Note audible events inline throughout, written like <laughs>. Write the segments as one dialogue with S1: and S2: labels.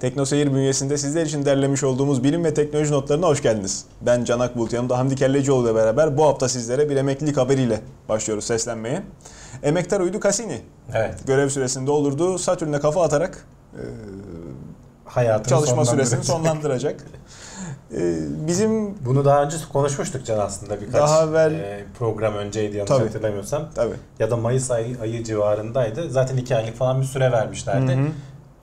S1: Teknoseyir bünyesinde sizler için derlemiş olduğumuz bilim ve teknoloji notlarına hoş geldiniz. Ben Can Akbulut, yanımda Hamdi Kellecioğlu ile beraber bu hafta sizlere bir emeklilik haberiyle başlıyoruz seslenmeye. Emektar uydu Cassini.
S2: Evet.
S1: Görev süresinde olurdu. Satürn'e kafa atarak e,
S2: Hayatını
S1: çalışma süresini sonlandıracak. E, bizim
S2: Bunu daha önce konuşmuştuk Can aslında birkaç
S1: Daha evvel-
S2: e, program önceydi yanlış
S1: Tabii.
S2: hatırlamıyorsam.
S1: tabii
S2: Ya da Mayıs ayı, ayı civarındaydı. Zaten iki aylık falan bir süre vermişlerdi.
S1: Hı hı.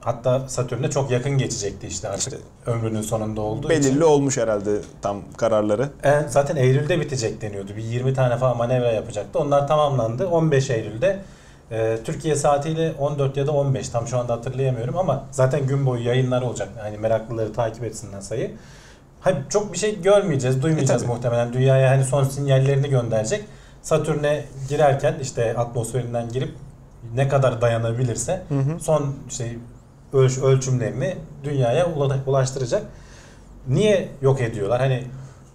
S2: Hatta Satürn'e çok yakın geçecekti işte artık
S1: İşte
S2: ömrünün sonunda olduğu için.
S1: belirli olmuş herhalde tam kararları.
S2: E, zaten Eylül'de bitecek deniyordu. Bir 20 tane falan manevra yapacaktı. Onlar tamamlandı. 15 Eylül'de e, Türkiye saatiyle 14 ya da 15 tam şu anda hatırlayamıyorum ama zaten gün boyu yayınlar olacak. Yani meraklıları takip etsinler sayı. Hani çok bir şey görmeyeceğiz, duymayacağız
S1: E, tabii.
S2: muhtemelen. Dünyaya hani son sinyallerini gönderecek. Satürn'e girerken işte atmosferinden girip ne kadar dayanabilirse
S1: Hı hı.
S2: son şey ölç, ölçümlerini dünyaya ula- ulaştıracak. Niye yok ediyorlar? Hani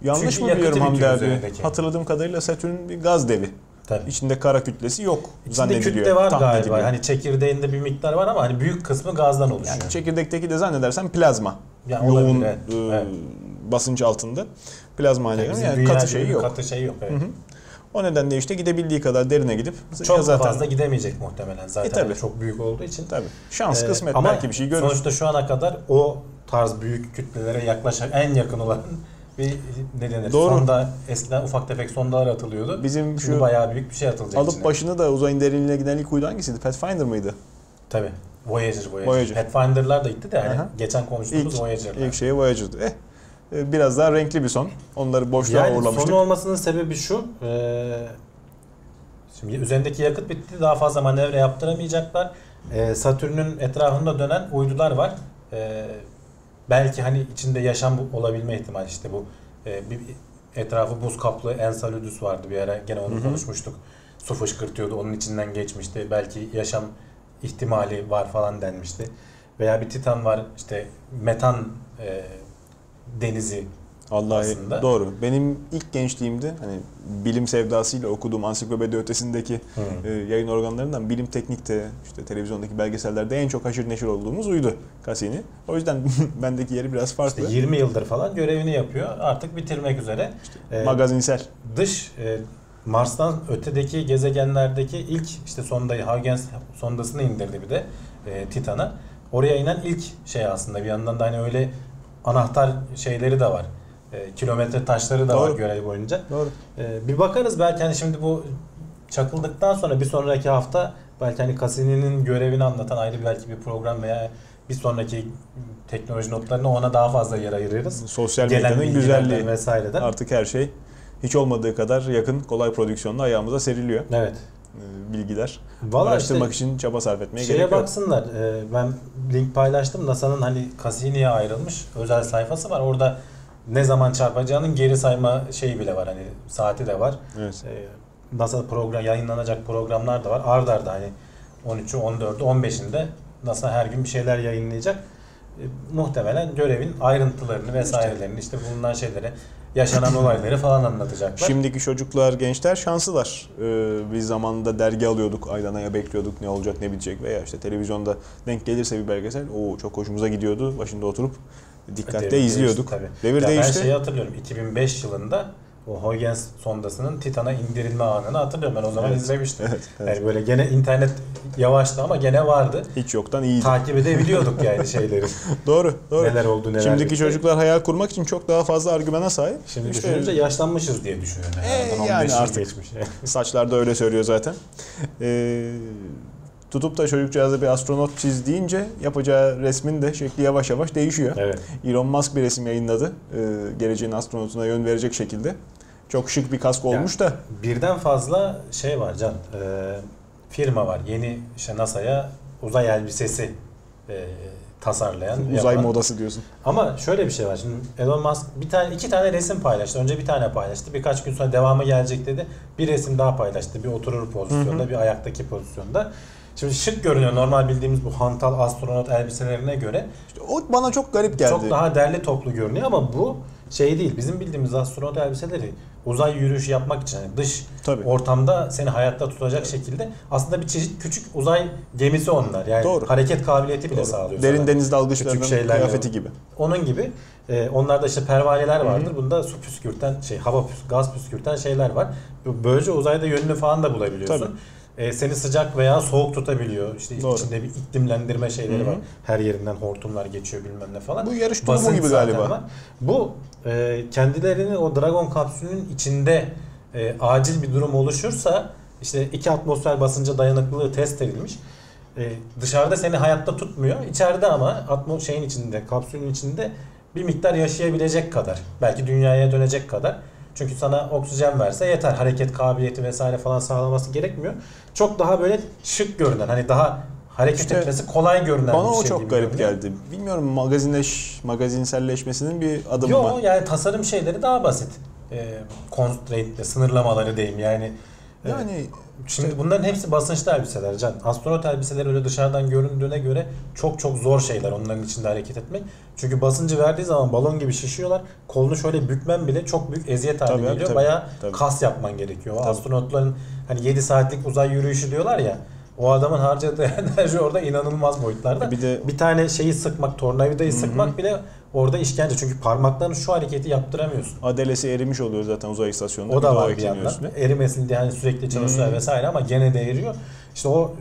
S1: Yanlış mı biliyorum Hamdi abi?
S2: üzerindeki.
S1: Hatırladığım kadarıyla Satürn bir gaz devi.
S2: tabii.
S1: İçinde kara kütlesi yok
S2: İçinde
S1: zannediliyor.
S2: kütle var galiba.
S1: ediliyor.
S2: Hani çekirdeğinde bir miktar var ama hani büyük kısmı gazdan oluşuyor.
S1: Yani çekirdekteki de zannedersem plazma.
S2: Yani
S1: Yoğun
S2: olabilir, evet.
S1: e,
S2: Evet.
S1: basınç altında. Plazma haline
S2: Yani
S1: katı
S2: bir
S1: yok.
S2: Katı şey yok. Evet.
S1: Hı hı. O nedenle işte gidebildiği kadar derine gidip
S2: Çok
S1: zaten
S2: fazla gidemeyecek muhtemelen zaten.
S1: E, tabii.
S2: Çok büyük olduğu için.
S1: tabii şans
S2: Ee,
S1: kısmet
S2: ama
S1: belki bir şey görür.
S2: Sonuçta şu ana kadar o tarz büyük kütlelere yaklaşan en yakın olan <laughs> bir ne denir?
S1: Doğru.
S2: Sonda eskiden ufak tefek sondalar atılıyordu.
S1: Bizim
S2: Şimdi
S1: şu
S2: bayağı büyük bir şey atılacak
S1: alıp
S2: içine.
S1: başını da uzayın derinliğine giden ilk uydu hangisiydi? Pathfinder mıydı?
S2: Tabii. Voyager, Voyager.
S1: Voyager.
S2: Pathfinder'lar da gitti de hani geçen konuştuğumuz
S1: İlk,
S2: Voyager'lar.
S1: ilk şeye Voyager'dı. Eh, biraz daha renkli bir son. Onları boşluğa
S2: Yani
S1: uğurlamıştık.
S2: sonu olmasının sebebi şu. eee, şimdi üzerindeki yakıt bitti. Daha fazla manevra yaptıramayacaklar. Eee, Satürn'ün etrafında dönen uydular var. Eee, belki hani içinde yaşam olabilme ihtimali işte bu eee, bir etrafı buz kaplı Enceladus vardı bir ara gene onu
S1: Hı hı.
S2: konuşmuştuk. Su fışkırtıyordu onun içinden geçmişti. Belki yaşam ihtimali var falan denmişti. Veya bir Titan var işte metan eee, denizi
S1: Vallahi
S2: aslında.
S1: doğru. Benim ilk gençliğimde hani bilim sevdasıyla okuduğum ansiklopedi ötesindeki e, yayın organlarından bilim teknikte işte televizyondaki belgesellerde en çok haşır neşir olduğumuz uydu Cassini. O yüzden <laughs> bendeki yeri biraz farklı.
S2: İşte 20 yıldır falan görevini yapıyor. Artık bitirmek üzere. Ee,
S1: Magazinsel.
S2: dış e, Mars'tan ötedeki gezegenlerdeki ilk işte sondayı Huygens sondasını indirdi bir de e, Titan'a. Oraya inen ilk şey aslında bir yandan da hani öyle anahtar şeyleri de var. E, kilometre taşları da var
S1: Doğru.
S2: görev boyunca.
S1: Doğru.
S2: E, bir bakarız belki hani şimdi bu çakıldıktan sonra bir sonraki hafta belki hani Cassini'nin görevini anlatan ayrı bir belki bir program veya bir sonraki teknoloji notlarını ona daha fazla yer ayırırız.
S1: Sosyal medyanın güzelliği.
S2: vesaireden.
S1: Artık her şey hiç olmadığı kadar yakın, kolay prodüksiyonla ayağımıza seriliyor.
S2: Evet.
S1: E, bilgiler.
S2: Valla
S1: Araştırmak
S2: işte
S1: için çaba sarf etmeye
S2: şeye
S1: gerek yok.
S2: baksınlar. Ee, ben link paylaştım. NASA'nın hani Cassini'ye ayrılmış özel sayfası var. Orada ne zaman çarpacağının geri sayma şeyi bile var. Hani saati de var.
S1: Evet.
S2: Ee, NASA program yayınlanacak programlar da var. Ard arda hani 13'ü, 14'ü, 15'inde NASA her gün bir şeyler yayınlayacak. Muhtemelen görevin ayrıntılarını vesairelerini işte bulunan şeyleri yaşanan olayları falan anlatacaklar.
S1: Şimdiki çocuklar, gençler şanslılar. Ee, biz zamanında dergi alıyorduk, aydan aya bekliyorduk ne olacak ne bitecek veya işte televizyonda denk gelirse bir belgesel o çok hoşumuza gidiyordu. Başında oturup dikkatle
S2: Devir değişti
S1: izliyorduk.
S2: tabii.
S1: Devir
S2: Ya
S1: değişti.
S2: Ben şeyi hatırlıyorum. 2005 yılında o Huygens sondasının Titan'a indirilme anını hatırlıyorum. Ben o zaman
S1: Evet.
S2: izlemiştim.
S1: Evet, evet.
S2: Yani böyle gene internet yavaştı ama gene vardı.
S1: Hiç yoktan iyiydi.
S2: Takip edebiliyorduk <laughs> yani şeyleri.
S1: doğru, doğru.
S2: neler oldu neler
S1: Şimdiki
S2: bitti.
S1: çocuklar hayal kurmak için çok daha fazla argümana sahip.
S2: Şimdi
S1: İşte
S2: düşününce yaşlanmışız diye düşünüyorum.
S1: Ee, yani
S2: 15 yıl
S1: artık.
S2: geçmiş.
S1: saçlar da öyle söylüyor zaten. Ee, tutup da çocukcağıza bir astronot çiz deyince yapacağı resmin de şekli yavaş yavaş değişiyor.
S2: evet.
S1: Elon Musk bir resim yayınladı. Ee, geleceğin astronotuna yön verecek şekilde. Çok şık bir kask olmuş da.
S2: Birden fazla şey var Can. Ee, firma var. Yeni işte NASA'ya uzay elbisesi e, tasarlayan.
S1: Uzay
S2: yapan.
S1: modası diyorsun.
S2: Ama şöyle bir şey var. Şimdi Elon Musk bir tane iki tane resim paylaştı. Önce bir tane paylaştı. Birkaç gün sonra devamı gelecek dedi. Bir resim daha paylaştı. Bir oturur pozisyonda,
S1: Hı hı.
S2: bir ayaktaki pozisyonda. Şimdi şık görünüyor normal bildiğimiz bu hantal astronot elbiselerine göre.
S1: İşte o bana çok garip geldi.
S2: Çok daha derli toplu görünüyor ama bu şey değil. Bizim bildiğimiz astronot elbiseleri uzay yürüyüşü yapmak için yani dış
S1: Tabii.
S2: ortamda seni hayatta tutacak şekilde aslında bir çeşit küçük uzay gemisi onlar. Yani
S1: Doğru.
S2: hareket kabiliyeti bile
S1: Doğru.
S2: sağlıyor.
S1: Derin
S2: sana.
S1: deniz dalgıçlarının kıyafeti
S2: var.
S1: gibi.
S2: Onun gibi e, onlarda işte pervaneler vardır. Bunda su püskürten şey hava püs, gaz püskürten şeyler var. Böylece uzayda yönünü falan da bulabiliyorsun.
S1: Tabii.
S2: E, seni sıcak veya soğuk tutabiliyor. İşte
S1: Doğru.
S2: içinde bir iklimlendirme şeyleri
S1: Hı hı.
S2: var. Her yerinden hortumlar geçiyor bilmem ne falan.
S1: Bu yarış
S2: Basınç
S1: gibi galiba.
S2: var. Bu e, kendilerinin o Dragon kapsülünün içinde e, acil bir durum oluşursa işte iki atmosfer basınca dayanıklılığı test edilmiş. E, dışarıda seni hayatta tutmuyor. İçeride ama atmo şeyin içinde, kapsülün içinde bir miktar yaşayabilecek kadar. Belki dünyaya dönecek kadar. Çünkü sana oksijen verse yeter. Hareket kabiliyeti vesaire falan sağlaması gerekmiyor. Çok daha böyle şık görünen, hani daha hareket
S1: İşte
S2: etmesi kolay görünen
S1: Bana
S2: bir
S1: o
S2: şey
S1: çok
S2: gibi
S1: garip
S2: görünüyor.
S1: geldi. Bilmiyorum magazinleş, magazinselleşmesinin bir adımı
S2: Yo
S1: mı?
S2: yani tasarım şeyleri daha basit. E, constraint'le, sınırlamaları diyeyim yani. e, Şimdi bunların hepsi basınçlı elbiseler Can. Astronot elbiseleri öyle dışarıdan göründüğüne göre çok çok zor şeyler onların içinde hareket etmek. Çünkü basıncı verdiği zaman balon gibi şişiyorlar. Kolunu şöyle bükmen bile çok büyük eziyet haline
S1: Tabii abi,
S2: geliyor.
S1: tabii,
S2: Bayağı
S1: tabii.
S2: kas yapman gerekiyor.
S1: Tabii.
S2: astronotların hani 7 saatlik uzay yürüyüşü diyorlar ya. O adamın harcadığı <laughs> enerji orada inanılmaz boyutlarda.
S1: Bir de-
S2: bir tane şeyi sıkmak, tornavidayı sıkmak bile orada işkence. Çünkü parmakların şu hareketi yaptıramıyorsun.
S1: adelesi erimiş oluyor zaten uzay istasyonunda.
S2: O da var bir yandan.
S1: üstüne.
S2: Erimesin diye hani sürekli çalışıyorlar
S1: Hmm.
S2: vesaire ama gene de eriyor. İşte o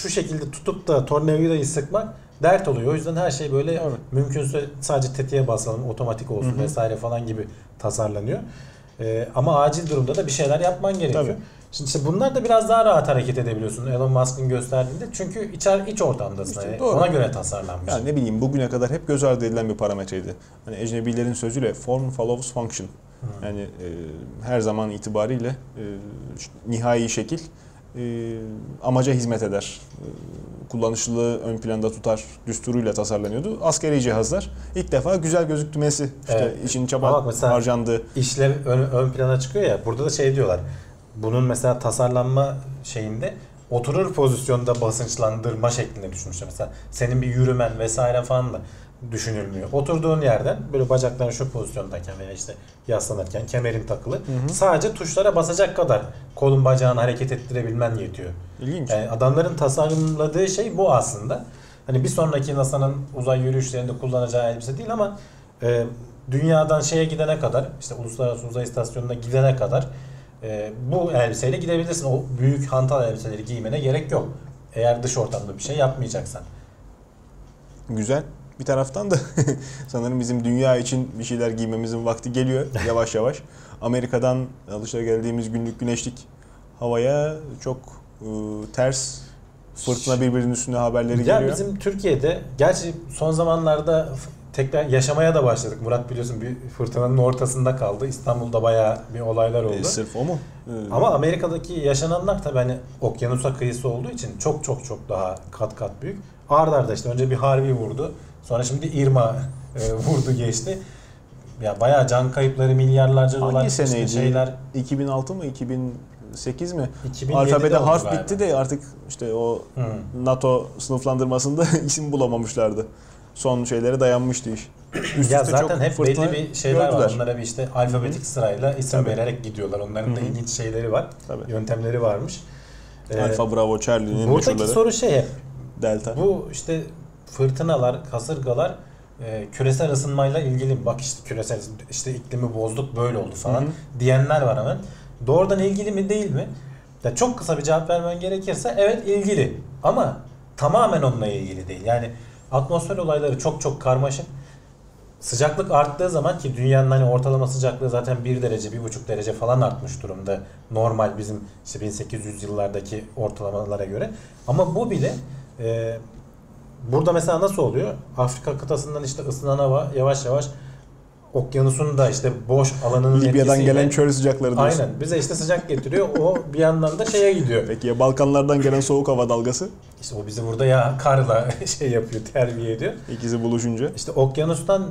S2: şu şekilde tutup da tornavidayı sıkmak dert oluyor. O yüzden her şey böyle
S1: Doğru.
S2: mümkünse sadece tetiğe basalım, otomatik olsun
S1: Hı hı.
S2: vesaire falan gibi tasarlanıyor. Ee, ama acil durumda da bir şeyler yapman gerekiyor.
S1: Tabii.
S2: Şimdi işte bunlar da biraz daha rahat hareket edebiliyorsun Elon Musk'ın gösterdiğinde. Çünkü içer iç ortamdasın.
S1: İşte
S2: Yani
S1: doğru.
S2: Ona göre tasarlanmış.
S1: Ya ne bileyim bugüne kadar hep göz ardı edilen bir parametreydi. Hani ecnebilerin sözüyle form follows function. Yani e, her zaman itibariyle e, nihai şekil e, amaca hizmet eder. E, kullanışlılığı ön planda tutar düsturuyla tasarlanıyordu. Askeri cihazlar ilk defa güzel gözüktürmesi, işte
S2: Evet.
S1: için çaba harcandığı.
S2: işlev ön, ön plana çıkıyor ya. Burada da şey diyorlar. Bunun mesela tasarlanma şeyinde oturur pozisyonda basınçlandırma şeklinde düşünmüşler. Mesela senin bir yürümen vesaire falan da düşünülmüyor. Oturduğun yerden böyle bacakların şu pozisyondayken veya işte yaslanırken kemerin takılı. Sadece tuşlara basacak kadar kolun bacağını hareket ettirebilmen yetiyor.
S1: İlginç.
S2: Yani adamların tasarladığı şey bu aslında. Hani bir sonraki NASA'nın uzay yürüyüşlerinde kullanacağı elbise değil ama e, dünyadan şeye gidene kadar işte uluslararası uzay istasyonuna gidene kadar e, bu elbiseyle gidebilirsin. O büyük hantal elbiseleri giymene gerek yok. Eğer dış ortamda bir şey yapmayacaksan.
S1: Güzel. Bir taraftan da <laughs> sanırım bizim dünya için bir şeyler giymemizin vakti geliyor <laughs> yavaş yavaş. Amerika'dan alışageldiğimiz günlük güneşlik havaya çok e, ters fırtına birbirinin üstüne haberleri
S2: Ya
S1: geliyor.
S2: bizim Türkiye'de gerçi son zamanlarda tekrar yaşamaya da başladık. Murat biliyorsun bir fırtınanın ortasında kaldı. İstanbul'da bayağı bir olaylar oldu.
S1: E, sırf o mu? E,
S2: Ama Amerika'daki yaşananlar tabii hani okyanusa kıyısı olduğu için çok çok çok daha kat kat büyük. Arda arda işte önce bir Harvey vurdu. Sonra şimdi Irma e, <laughs> vurdu geçti. Ya bayağı can kayıpları milyarlarca dolar
S1: hangi
S2: işte
S1: seneydi?
S2: şeyler
S1: 2006 mı 2008 mi?
S2: 2007'de
S1: Alfabede harf
S2: galiba.
S1: bitti de artık işte o
S2: Hı.
S1: NATO sınıflandırmasında <laughs> isim bulamamışlardı. Son şeylere dayanmıştı iş. Üst
S2: ya zaten hep belli bir şeyler var.
S1: gördüler.
S2: Onlara bir işte alfabetik sırayla isim
S1: Tabii.
S2: vererek gidiyorlar. Onların da
S1: Hı hı.
S2: ilginç şeyleri var.
S1: Tabii.
S2: Yöntemleri varmış. Ee,
S1: Alfa Bravo Charlie'nin
S2: buradaki
S1: meşhurları.
S2: soru şey hep
S1: Delta.
S2: Bu işte fırtınalar, kasırgalar e, küresel ısınmayla ilgili bak işte küresel işte iklimi bozduk böyle oldu falan
S1: Hı hı.
S2: diyenler var hemen. Doğrudan ilgili mi değil mi? Ya çok kısa bir cevap vermen gerekirse evet ilgili ama tamamen onunla ilgili değil. Yani atmosfer olayları çok çok karmaşık. Sıcaklık arttığı zaman ki dünyanın hani ortalama sıcaklığı zaten 1 derece, 1,5 derece falan artmış durumda. Normal bizim işte 1800 yıllardaki ortalamalara göre. Ama bu bile e, burada mesela nasıl oluyor? Afrika kıtasından işte ısınan hava yavaş yavaş okyanusun da işte boş alanının
S1: Libya'dan
S2: etkisiyle-
S1: gelen çöl sıcakları diyorsun.
S2: Aynen. Bize işte sıcak getiriyor. O bir yandan da şeye gidiyor.
S1: Peki ya Balkanlardan gelen soğuk hava dalgası?
S2: İşte o bizi burada ya karla <laughs> şey yapıyor, terbiye ediyor.
S1: İkisi buluşunca.
S2: İşte okyanustan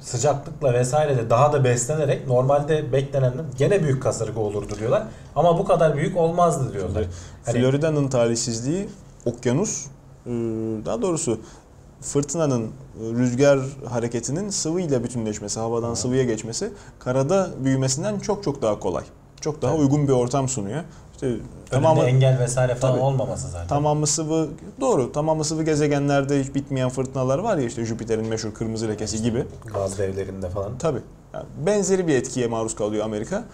S2: sıcaklıkla vesaire de daha da beslenerek normalde beklenenden gene büyük kasırga olurdu diyorlar. Ama bu kadar büyük olmazdı diyorlar. Hani-
S1: Florida'nın talihsizliği okyanus, e, daha doğrusu fırtınanın rüzgar hareketinin sıvıyla bütünleşmesi, havadan sıvıya geçmesi karada büyümesinden çok çok daha kolay. Çok daha
S2: Evet.
S1: uygun bir ortam sunuyor. İşte tamamı
S2: engel vesaire falan
S1: Tabii.
S2: olmaması zaten.
S1: tamamı sıvı doğru. Tamamı sıvı gezegenlerde hiç bitmeyen fırtınalar var ya işte Jüpiter'in meşhur kırmızı lekesi gibi.
S2: Gaz devlerinde falan.
S1: Tabii. Yani benzeri bir etkiye maruz kalıyor Amerika.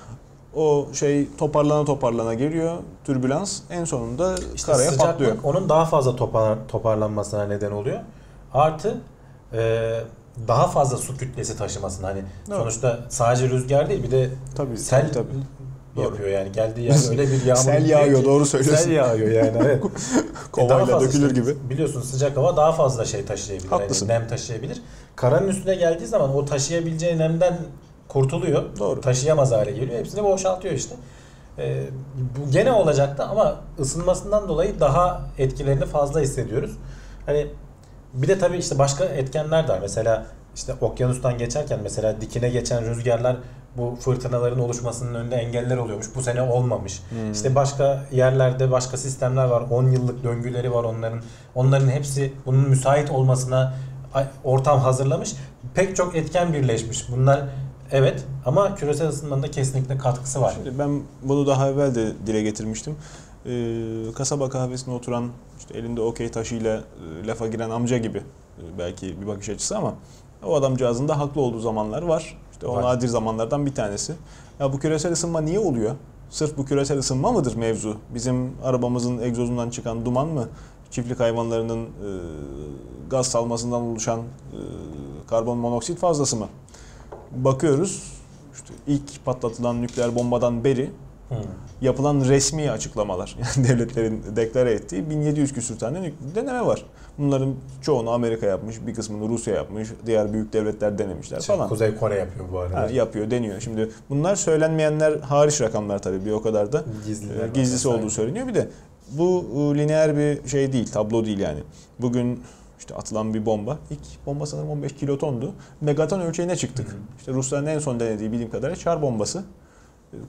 S1: O şey toparlana toparlana geliyor. Türbülans en sonunda
S2: İşte
S1: karaya patlıyor.
S2: onun daha fazla topar, toparlanmasına neden oluyor. Artı e, daha fazla su kütlesi taşımasına hani
S1: Doğru.
S2: sonuçta sadece rüzgar değil bir de
S1: Tabii.
S2: sel
S1: tabii.
S2: Yapıyor yani geldiği yer öyle bir yağmur
S1: Sel
S2: yağıyor ki-
S1: doğru söylüyorsun.
S2: Sel yağıyor yani evet. <laughs> E,
S1: Kovayla dökülür
S2: işte,
S1: gibi.
S2: Biliyorsun sıcak hava daha fazla şey taşıyabilir.
S1: Haklısın.
S2: Yani nem taşıyabilir. Karanın üstüne geldiği zaman o taşıyabileceği nemden kurtuluyor.
S1: Doğru.
S2: Taşıyamaz hale geliyor. Hepsini boşaltıyor işte. Ee, bu gene olacaktı ama ısınmasından dolayı daha etkilerini fazla hissediyoruz. Hani bir de tabii işte başka etkenler de var. Mesela işte okyanustan geçerken mesela dikine geçen rüzgarlar bu fırtınaların oluşmasının önünde engeller oluyormuş. Bu sene olmamış.
S1: Hmm.
S2: İşte başka yerlerde başka sistemler var. 10 yıllık döngüleri var onların. Onların hepsi bunun müsait olmasına ortam hazırlamış. Pek çok etken birleşmiş. Bunlar evet ama küresel ısınmanın da kesinlikle katkısı var.
S1: Şimdi ben bunu daha evvel de dile getirmiştim. Ee, kasaba kahvesine oturan işte elinde okey taşıyla e, lafa giren amca gibi e, belki bir bakış açısı ama o adamcağızın da haklı olduğu zamanlar var. İşte o
S2: Var.
S1: nadir zamanlardan bir tanesi. Ya bu küresel ısınma niye oluyor? Sırf bu küresel ısınma mıdır mevzu? Bizim arabamızın egzozundan çıkan duman mı? Çiftlik hayvanlarının e, gaz salmasından oluşan e, karbon monoksit fazlası mı? Bakıyoruz işte ilk patlatılan nükleer bombadan beri Yapılan resmi açıklamalar, <laughs> yani devletlerin deklare ettiği 1700 küsür tane deneme var. Bunların çoğunu Amerika yapmış, bir kısmını Rusya yapmış, diğer büyük devletler denemişler
S2: Şey,
S1: falan.
S2: Kuzey Kore yapıyor bu arada.
S1: Ha, yapıyor, deniyor. Şimdi bunlar söylenmeyenler hariç rakamlar tabii bir o kadar da
S2: Gizliler
S1: e, gizlisi olduğu söyleniyor. Bir de bu e, lineer bir şey değil, tablo değil yani. Bugün işte atılan bir bomba, ilk bomba sanırım 15 kilotondu. Megaton ölçeğine çıktık.
S2: Hı hı.
S1: İşte Rusların en son denediği bildiğim kadarıyla çar bombası.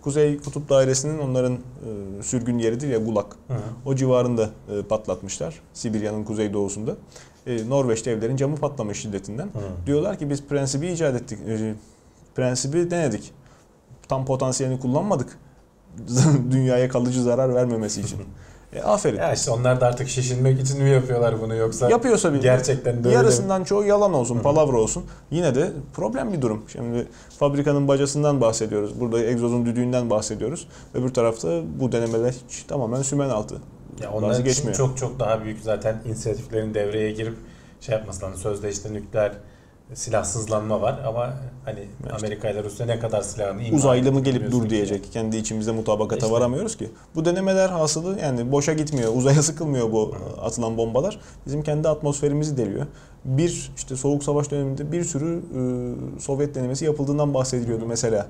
S1: Kuzey Kutup Dairesi'nin onların e, sürgün yeridir ya.
S2: Hı hı.
S1: O civarında e, patlatmışlar. Sibirya'nın kuzeydoğusunda. E, Norveç'te evlerin camı patlamış şiddetinden.
S2: Hı.
S1: Diyorlar ki biz prensibi icat ettik. E, prensibi denedik. Tam potansiyelini kullanmadık. <laughs> Dünyaya kalıcı zarar vermemesi için. <laughs> E, aferin.
S2: Ya işte onlar da artık şişinmek için mi yapıyorlar bunu yoksa
S1: Yapıyorsa bir
S2: gerçekten de mi?
S1: yarısından çoğu yalan olsun,
S2: Hı hı.
S1: palavra olsun. Yine de problem bir durum. Şimdi fabrikanın bacasından bahsediyoruz. Burada egzozun düdüğünden bahsediyoruz. Öbür tarafta bu denemeler hiç tamamen sümen altı.
S2: Ya
S1: Bazı
S2: onlar için
S1: geçmiyor.
S2: çok çok daha büyük zaten inisiyatiflerin devreye girip şey yapması lazım. Sözde işte nükleer silahsızlanma var ama hani
S1: işte.
S2: Amerika ile Rusya ne kadar silahını imha
S1: Uzaylı mı gelip dur diyecek. Kendi içimizde mutabakata
S2: İşte.
S1: varamıyoruz ki. Bu denemeler hasılı yani boşa gitmiyor. Uzaya <laughs> sıkılmıyor bu atılan bombalar. Bizim kendi atmosferimizi deliyor. Bir işte soğuk savaş döneminde bir sürü e, Sovyet denemesi yapıldığından bahsediliyordu mesela.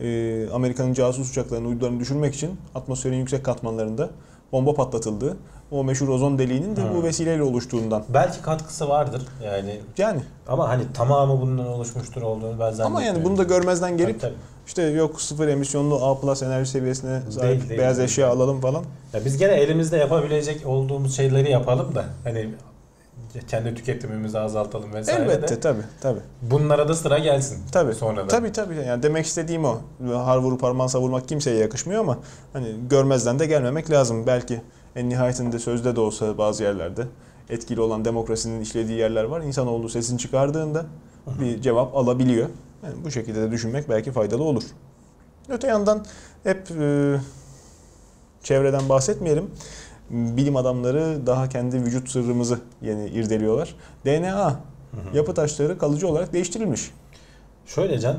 S1: E, Amerika'nın casus uçaklarının uydularını düşürmek için atmosferin yüksek katmanlarında bomba patlatıldı. O meşhur ozon deliğinin de bu
S2: Hı.
S1: vesileyle oluştuğundan.
S2: Belki katkısı vardır yani
S1: Yani
S2: ama hani tamamı bundan oluşmuştur olduğunu ben zannetmiyorum.
S1: ama yani bunu da görmezden gelip
S2: Tabii,
S1: işte yok sıfır emisyonlu A plus enerji seviyesine sahip
S2: Değil, değil,
S1: beyaz
S2: değil.
S1: eşya alalım falan.
S2: Ya biz gene elimizde yapabilecek olduğumuz şeyleri yapalım da hani kendi tüketimimizi azaltalım vesaire
S1: Elbette
S2: de
S1: tabii tabii.
S2: bunlara da sıra gelsin.
S1: Tabii.
S2: Sonra da.
S1: Tabii tabii. Yani demek istediğim o. Har vurup parmağın savurmak kimseye yakışmıyor ama hani görmezden de gelmemek lazım. Belki en nihayetinde sözde de olsa bazı yerlerde etkili olan demokrasinin işlediği yerler var. İnsanoğlu sesini çıkardığında bir cevap alabiliyor. Yani bu şekilde de düşünmek belki faydalı olur. Öte yandan hep e, çevreden bahsetmeyelim. Bilim adamları daha kendi vücut sırrımızı yeni irdeliyorlar. DNA yapı taşları kalıcı olarak değiştirilmiş.
S2: Şöyle Can,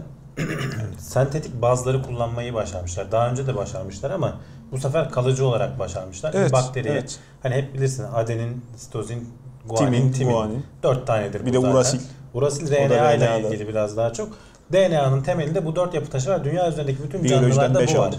S2: sentetik bazları kullanmayı başarmışlar. Daha önce de başarmışlar ama bu sefer kalıcı olarak başarmışlar.
S1: Evet,
S2: bakteriye,
S1: evet.
S2: hani hep bilirsin adenin, sitozin, guanin,
S1: Timin,
S2: timin.
S1: guanin.
S2: Dört tanedir
S1: Bir
S2: bu
S1: de
S2: zaten.
S1: urasil.
S2: Urasil RNA ile ilgili biraz daha çok. DNA'nın temelinde bu dört yapı taşı var. Dünya üzerindeki bütün canlılarda bu var.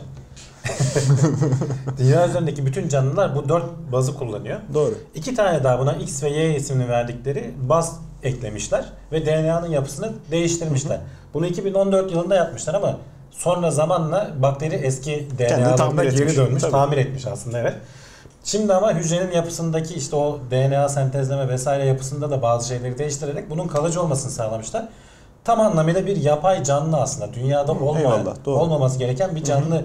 S2: <laughs> Dünya üzerindeki bütün canlılar bu dört bazı kullanıyor.
S1: Doğru.
S2: İki tane daha buna X ve Y ismini verdikleri baz eklemişler ve DNA'nın yapısını değiştirmişler. Bunu 2014 yılında yapmışlar ama sonra zamanla bakteri eski DNA'larına
S1: etmiş.
S2: geri dönmüş,
S1: Tabii.
S2: tamir etmiş aslında evet. Şimdi ama hücrenin yapısındaki işte o DNA sentezleme vesaire yapısında da bazı şeyleri değiştirerek bunun kalıcı olmasını sağlamışlar. Tam anlamıyla bir yapay canlı aslında. Dünyada olmayan,
S1: eyvallah, doğru.
S2: olmaması gereken bir canlı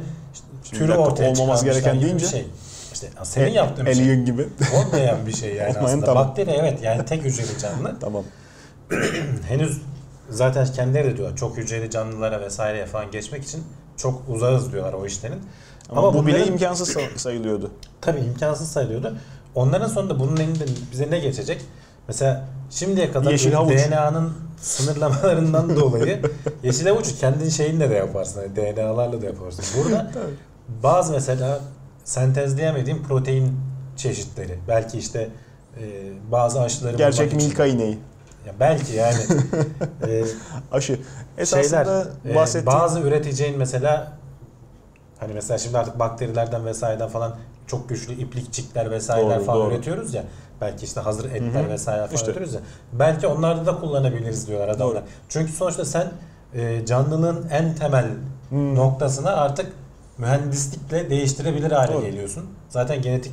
S1: Şimdi
S2: türü
S1: dakika,
S2: ortaya
S1: olmaması gereken
S2: gibi bir
S1: deyince
S2: şey. İşte senin yaptığın bir şey.
S1: Gibi.
S2: Olmayan bir şey yani <laughs> aslında.
S1: tamam.
S2: Bakteri evet yani tek hücreli canlı.
S1: tamam. <clears throat>
S2: Henüz zaten kendileri de diyorlar çok hücreli canlılara vesaireye falan geçmek için çok uzağız diyorlar o işlerin.
S1: Ama, bu bile imkansız say- sayılıyordu.
S2: Tabii imkansız sayılıyordu. Onların sonunda bunun elinden bize ne geçecek? Mesela şimdiye kadar. DNA'nın sınırlamalarından <laughs> dolayı yeşil havuç kendin şeyinle de yaparsın. Yani DNA'larla da yaparsın. Burada <laughs> bazı mesela sentezleyemediğin protein çeşitleri. Belki işte e, bazı aşıları
S1: Gerçek
S2: bulmak için-
S1: Milka ineği.
S2: Ya belki yani <laughs> e,
S1: Aşı. Esasında
S2: şeyler e,
S1: bahsettiğim
S2: bazı üreteceğin mesela hani mesela şimdi artık bakterilerden vesaireden falan çok güçlü iplikçikler vesaireler
S1: Doğru,
S2: falan
S1: doğru.
S2: üretiyoruz ya. Belki işte hazır etler
S1: Hı hı.
S2: vesaire falan
S1: İşte.
S2: üretiyoruz ya. Belki onlarda da kullanabiliriz diyorlar adamlar.
S1: Doğru.
S2: Çünkü sonuçta sen e, canlılığın en temel
S1: Hmm.
S2: noktasına artık mühendislikle değiştirebilir hale
S1: Doğru.
S2: geliyorsun. Zaten genetik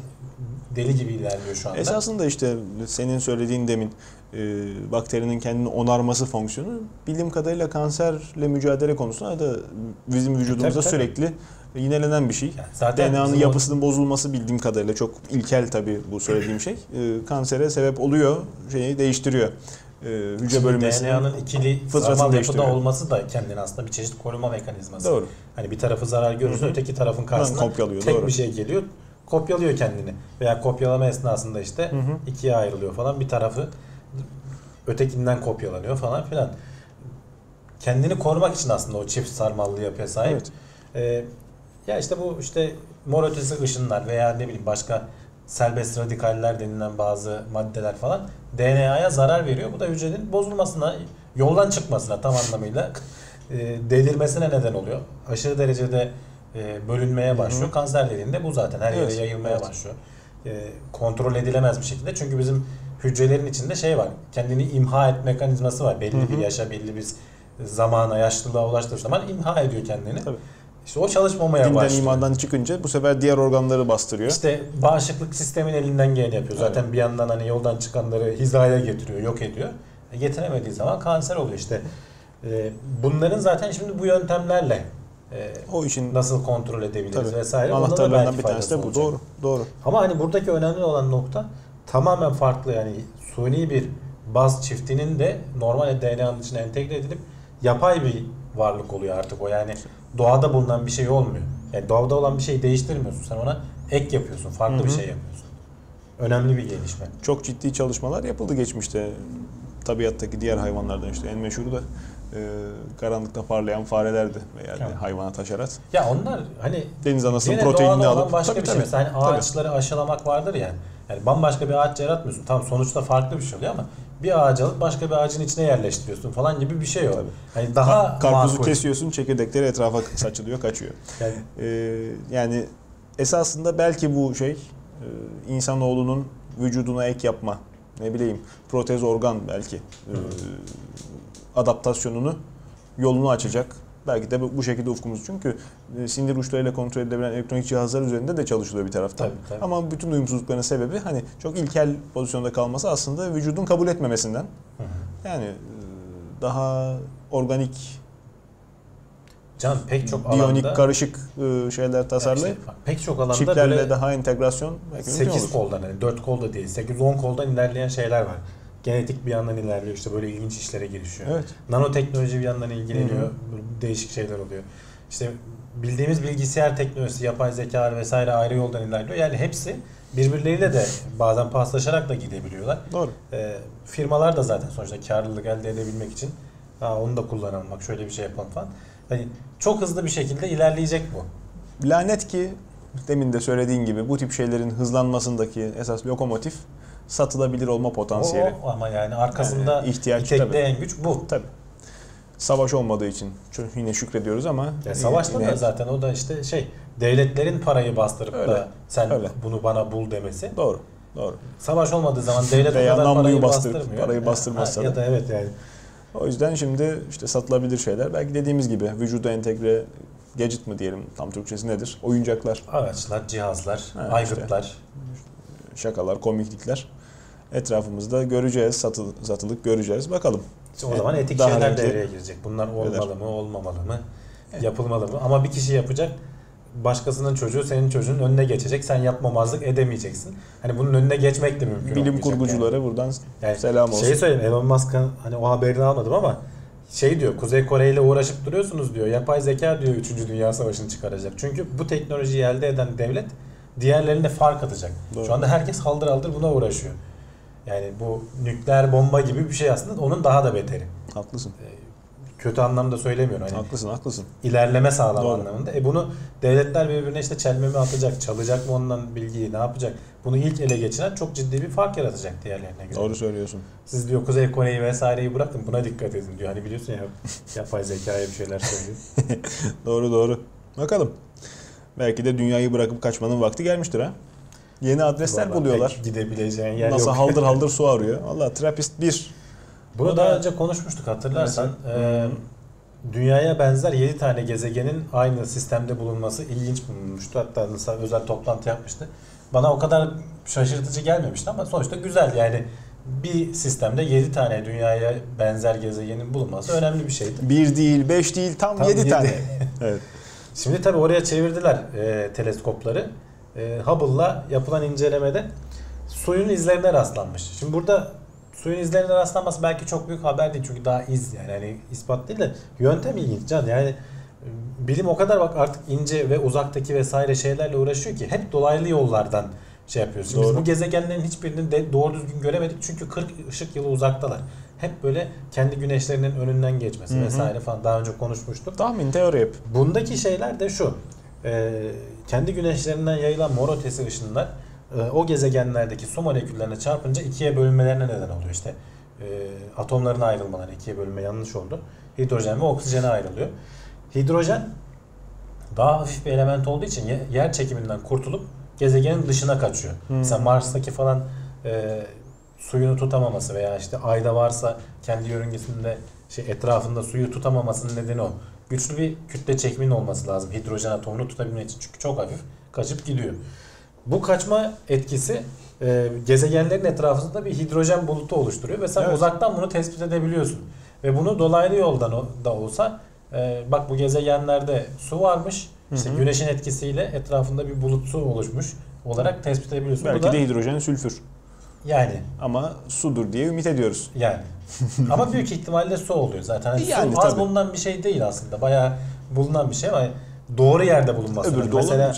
S2: deli gibi ilerliyor şu anda.
S1: Esasında işte senin söylediğin demin e, bakterinin kendini onarması fonksiyonu bildiğim kadarıyla kanserle mücadele konusunda da bizim vücudumuzda
S2: Tabii, tabii.
S1: sürekli yinelenen bir şey.
S2: Yani zaten
S1: DNA'nın
S2: bizim o-
S1: yapısının bozulması bildiğim kadarıyla çok ilkel tabii bu söylediğim şey. E, kansere sebep oluyor, şeyi değiştiriyor. E, hücre
S2: Şimdi
S1: bölünmesini.
S2: DNA'nın ikili
S1: fıtratını
S2: sarmal yapıda olması da kendine aslında bir çeşit koruma mekanizması.
S1: Doğru.
S2: Hani bir tarafı zarar görürse öteki tarafın karşısına tek
S1: doğru.
S2: bir şey geliyor. Kopyalıyor kendini. Veya kopyalama esnasında işte
S1: Hı hı.
S2: ikiye ayrılıyor falan. Bir tarafı ötekinden kopyalanıyor falan filan. Kendini korumak için aslında o çift sarmallı yapıya sahip.
S1: Evet.
S2: Ee, ya işte bu işte mor ötesi ışınlar veya ne bileyim başka serbest radikaller denilen bazı maddeler falan DNA'ya zarar veriyor. Bu da hücrenin bozulmasına, yoldan çıkmasına tam anlamıyla <laughs> e, delirmesine neden oluyor. Aşırı derecede e, bölünmeye başlıyor.
S1: Hı.
S2: Kanser dediğinde bu zaten her
S1: Evet,
S2: yere yayılmaya
S1: evet.
S2: başlıyor. E, kontrol edilemez bir şekilde. Çünkü bizim hücrelerin içinde şey var. Kendini imha et mekanizması var. Belli
S1: Hı
S2: bir yaşa, belli bir zamana, yaşlılığa ulaştığı zaman imha ediyor kendini.
S1: Tabii.
S2: İşte o çalışmamaya
S1: Dinden
S2: başlıyor.
S1: imandan çıkınca bu sefer diğer organları bastırıyor.
S2: İşte bağışıklık sistemin elinden geleni yapıyor. Zaten bir yandan hani yoldan çıkanları hizaya getiriyor, yok ediyor. E, getiremediği zaman kanser oluyor işte. E, bunların zaten şimdi bu yöntemlerle e,
S1: o işin
S2: nasıl kontrol edebiliriz
S1: tabii,
S2: vesaire.
S1: Anahtarlarından bir tanesi de bu.
S2: olacak.
S1: Doğru. Doğru.
S2: Ama hani buradaki önemli olan nokta tamamen farklı yani suni bir baz çiftinin de normal DNA'nın içine entegre edilip yapay bir varlık oluyor artık o yani doğada bulunan bir şey olmuyor. Yani doğada olan bir şeyi değiştirmiyorsun sen ona ek yapıyorsun farklı
S1: Hı
S2: bir şey yapıyorsun. Önemli bir gelişme.
S1: Çok ciddi çalışmalar yapıldı geçmişte. Tabiattaki diğer hayvanlardan işte en meşhuru da karanlıkta parlayan farelerdi veya
S2: Evet.
S1: hayvanat haşerat.
S2: Ya onlar hani
S1: Deniz anasının proteinini alıp
S2: başka
S1: tabii,
S2: bir şey.
S1: tabii,
S2: Mesela hani
S1: tabii.
S2: ağaçları aşılamak vardır ya. Yani bambaşka bir ağaç yaratmıyorsun. Tam sonuçta farklı bir şey oluyor ama bir ağacı alıp başka bir ağacın içine yerleştiriyorsun falan gibi bir şey o.
S1: Tabii.
S2: Hani daha
S1: Karpuzu
S2: makul.
S1: kesiyorsun, çekirdekleri etrafa saçılıyor, kaçıyor. <laughs>
S2: Yani
S1: Ee, yani esasında belki bu şey e, insanoğlunun vücuduna ek yapma, ne bileyim protez organ belki e, adaptasyonunu yolunu açacak. Belki de bu şekilde ufkumuz. Çünkü e, sinir uçlarıyla kontrol edilebilen elektronik cihazlar üzerinde de çalışılıyor bir taraftan.
S2: Tabii, tabii.
S1: Ama bütün uyumsuzlukların sebebi hani çok ilkel pozisyonda kalması aslında vücudun kabul etmemesinden. Yani e, daha organik,
S2: can pek çok
S1: biyonik,
S2: alanda
S1: karışık e, şeyler tasarlayıp
S2: işte pek çok alanda
S1: çiplerle
S2: böyle
S1: daha entegrasyon belki mümkün
S2: 8
S1: olur.
S2: koldan hani 4 kolda değil 8-10 koldan ilerleyen şeyler var. Genetik bir yandan ilerliyor işte böyle ilginç işlere girişiyor.
S1: Evet.
S2: Nanoteknoloji bir yandan ilgileniyor.
S1: Hı hı.
S2: Böyle Değişik şeyler oluyor. İşte bildiğimiz bilgisayar teknolojisi, yapay zeka vesaire ayrı yoldan ilerliyor. Yani hepsi birbirleriyle de bazen paslaşarak da gidebiliyorlar.
S1: Doğru.
S2: Ee, firmalar da zaten sonuçta karlılık elde edebilmek için ha, onu da kullanalım bak şöyle bir şey yapalım falan. Hani çok hızlı bir şekilde ilerleyecek bu.
S1: Lanet ki demin de söylediğin gibi bu tip şeylerin hızlanmasındaki esas lokomotif satılabilir olma potansiyeli.
S2: O, ama yani arkasında
S1: Yani ihtiyaç
S2: itekleyen güç bu.
S1: Tabii. Savaş olmadığı için çok yine şükrediyoruz ama
S2: Ya savaşta
S1: yine
S2: da zaten o da işte şey devletlerin parayı bastırıp
S1: Öyle,
S2: da sen
S1: öyle.
S2: bunu bana bul demesi.
S1: doğru. Doğru.
S2: Savaş olmadığı zaman devlet
S1: Veya
S2: o kadar parayı
S1: bastırıp,
S2: bastırmıyor.
S1: parayı bastırmazsa
S2: ha, Ya
S1: da.
S2: evet yani.
S1: O yüzden şimdi işte satılabilir şeyler belki dediğimiz gibi vücuda entegre gadget mı diyelim tam Türkçesi nedir? Oyuncaklar,
S2: Araçlar, cihazlar,
S1: Ha,
S2: aygıtlar.
S1: Şakalar, komiklikler etrafımızda göreceğiz, satıl, satılık göreceğiz. Bakalım.
S2: İşte o zaman etik
S1: Daha
S2: şeyler
S1: renkli-
S2: devreye girecek. Bunlar olmalı
S1: Neler?
S2: mı, olmamalı mı? Yapılmalı mı? Ama bir kişi yapacak. Başkasının çocuğu senin çocuğun önüne geçecek. Sen yapmamazlık edemeyeceksin. Hani bunun önüne geçmek de mümkün
S1: Bilim kurguculara buradan
S2: Yani
S1: selam olsun.
S2: Şeyi söyleyeyim Elon Musk'ın hani o haberini almadım ama şey diyor Kuzey Kore ile uğraşıp duruyorsunuz diyor. Yapay zeka diyor 3. Dünya Savaşı'nı çıkaracak. Çünkü bu teknolojiyi elde eden devlet diğerlerine fark atacak.
S1: Doğru.
S2: Şu anda herkes haldır haldır buna uğraşıyor. Yani bu nükleer bomba gibi bir şey aslında onun daha da beteri.
S1: Haklısın.
S2: Kötü anlamda söylemiyorum. Hani
S1: Haklısın, haklısın.
S2: ilerleme sağlama
S1: Doğru.
S2: anlamında. E bunu devletler birbirine işte çelme mi atacak, çalacak mı ondan bilgiyi, ne yapacak? Bunu ilk ele geçiren çok ciddi bir fark yaratacak diğerlerine göre.
S1: Doğru söylüyorsun.
S2: Siz diyor Kuzey Kore'yi vesaireyi bırakın buna dikkat edin diyor. Hani biliyorsun ya yapay zekaya bir şeyler söylüyor. <laughs>
S1: Doğru doğru. Bakalım. Belki de dünyayı bırakıp kaçmanın vakti gelmiştir ha. Yeni adresler
S2: Vallahi
S1: buluyorlar.
S2: Gidebileceğin yer
S1: Nasıl
S2: yok.
S1: haldır haldır <laughs> su arıyor. Valla Trappist 1.
S2: Bunu daha
S1: da-
S2: önce konuşmuştuk hatırlarsan.
S1: Evet.
S2: Ee, dünyaya benzer 7 tane gezegenin aynı sistemde bulunması ilginç bulunmuştu. Hatta mesela özel toplantı yapmıştı. Bana o kadar şaşırtıcı gelmemişti ama sonuçta güzel yani bir sistemde 7 tane dünyaya benzer gezegenin bulunması önemli bir şeydi.
S1: 1 değil, 5 değil, tam,
S2: Tam
S1: 7
S2: yedi.
S1: tane. <laughs> evet.
S2: Şimdi tabii oraya çevirdiler e, teleskopları. E, Hubble'la yapılan incelemede suyun izlerine rastlanmış. Şimdi burada suyun izlerine rastlanması belki çok büyük haber değil çünkü daha iz yani hani ispat değil de yöntem ilginç can yani e, bilim o kadar bak artık ince ve uzaktaki vesaire şeylerle uğraşıyor ki hep dolaylı yollardan şey yapıyoruz. Şimdi biz bu gezegenlerin hiçbirini de doğru düzgün göremedik çünkü 40 ışık yılı uzaktalar. Hep böyle kendi güneşlerinin önünden geçmesi
S1: Hı hı.
S2: vesaire falan daha önce konuşmuştuk.
S1: Tahmin, teori hep.
S2: Bundaki şeyler de şu. e, kendi güneşlerinden yayılan mor ötesi ışınlar e, o gezegenlerdeki su moleküllerine çarpınca ikiye bölünmelerine neden oluyor. İşte e, atomların ayrılmaları ikiye bölünme yanlış oldu. Hidrojen ve oksijene ayrılıyor. Hidrojen daha hafif bir element olduğu için ye- yer çekiminden kurtulup gezegenin dışına kaçıyor.
S1: Hmm.
S2: Mesela Mars'taki falan e, suyunu tutamaması veya işte Ay'da varsa kendi yörüngesinde şey etrafında suyu tutamamasının nedeni o. Güçlü bir kütle çekiminin olması lazım hidrojen atomunu tutabilmek için. Çünkü çok hafif kaçıp gidiyor. Bu kaçma etkisi e, gezegenlerin etrafında bir hidrojen bulutu oluşturuyor ve sen
S1: Evet.
S2: uzaktan bunu tespit edebiliyorsun. Ve bunu dolaylı yoldan o- da olsa e, bak bu gezegenlerde su varmış. İşte
S1: Hı hı.
S2: güneşin etkisiyle etrafında bir bulut su oluşmuş olarak tespit edebiliyorsun.
S1: Belki
S2: da
S1: de hidrojen, sülfür.
S2: Yani
S1: Ama sudur diye ümit ediyoruz.
S2: yani. <laughs> ama büyük ihtimalle su oluyor zaten. Hani
S1: Yani
S2: su az
S1: tabii.
S2: bulunan bir şey değil aslında. Bayağı bulunan bir şey ama doğru yerde bulunması
S1: Öbürü
S2: lazım. Mesela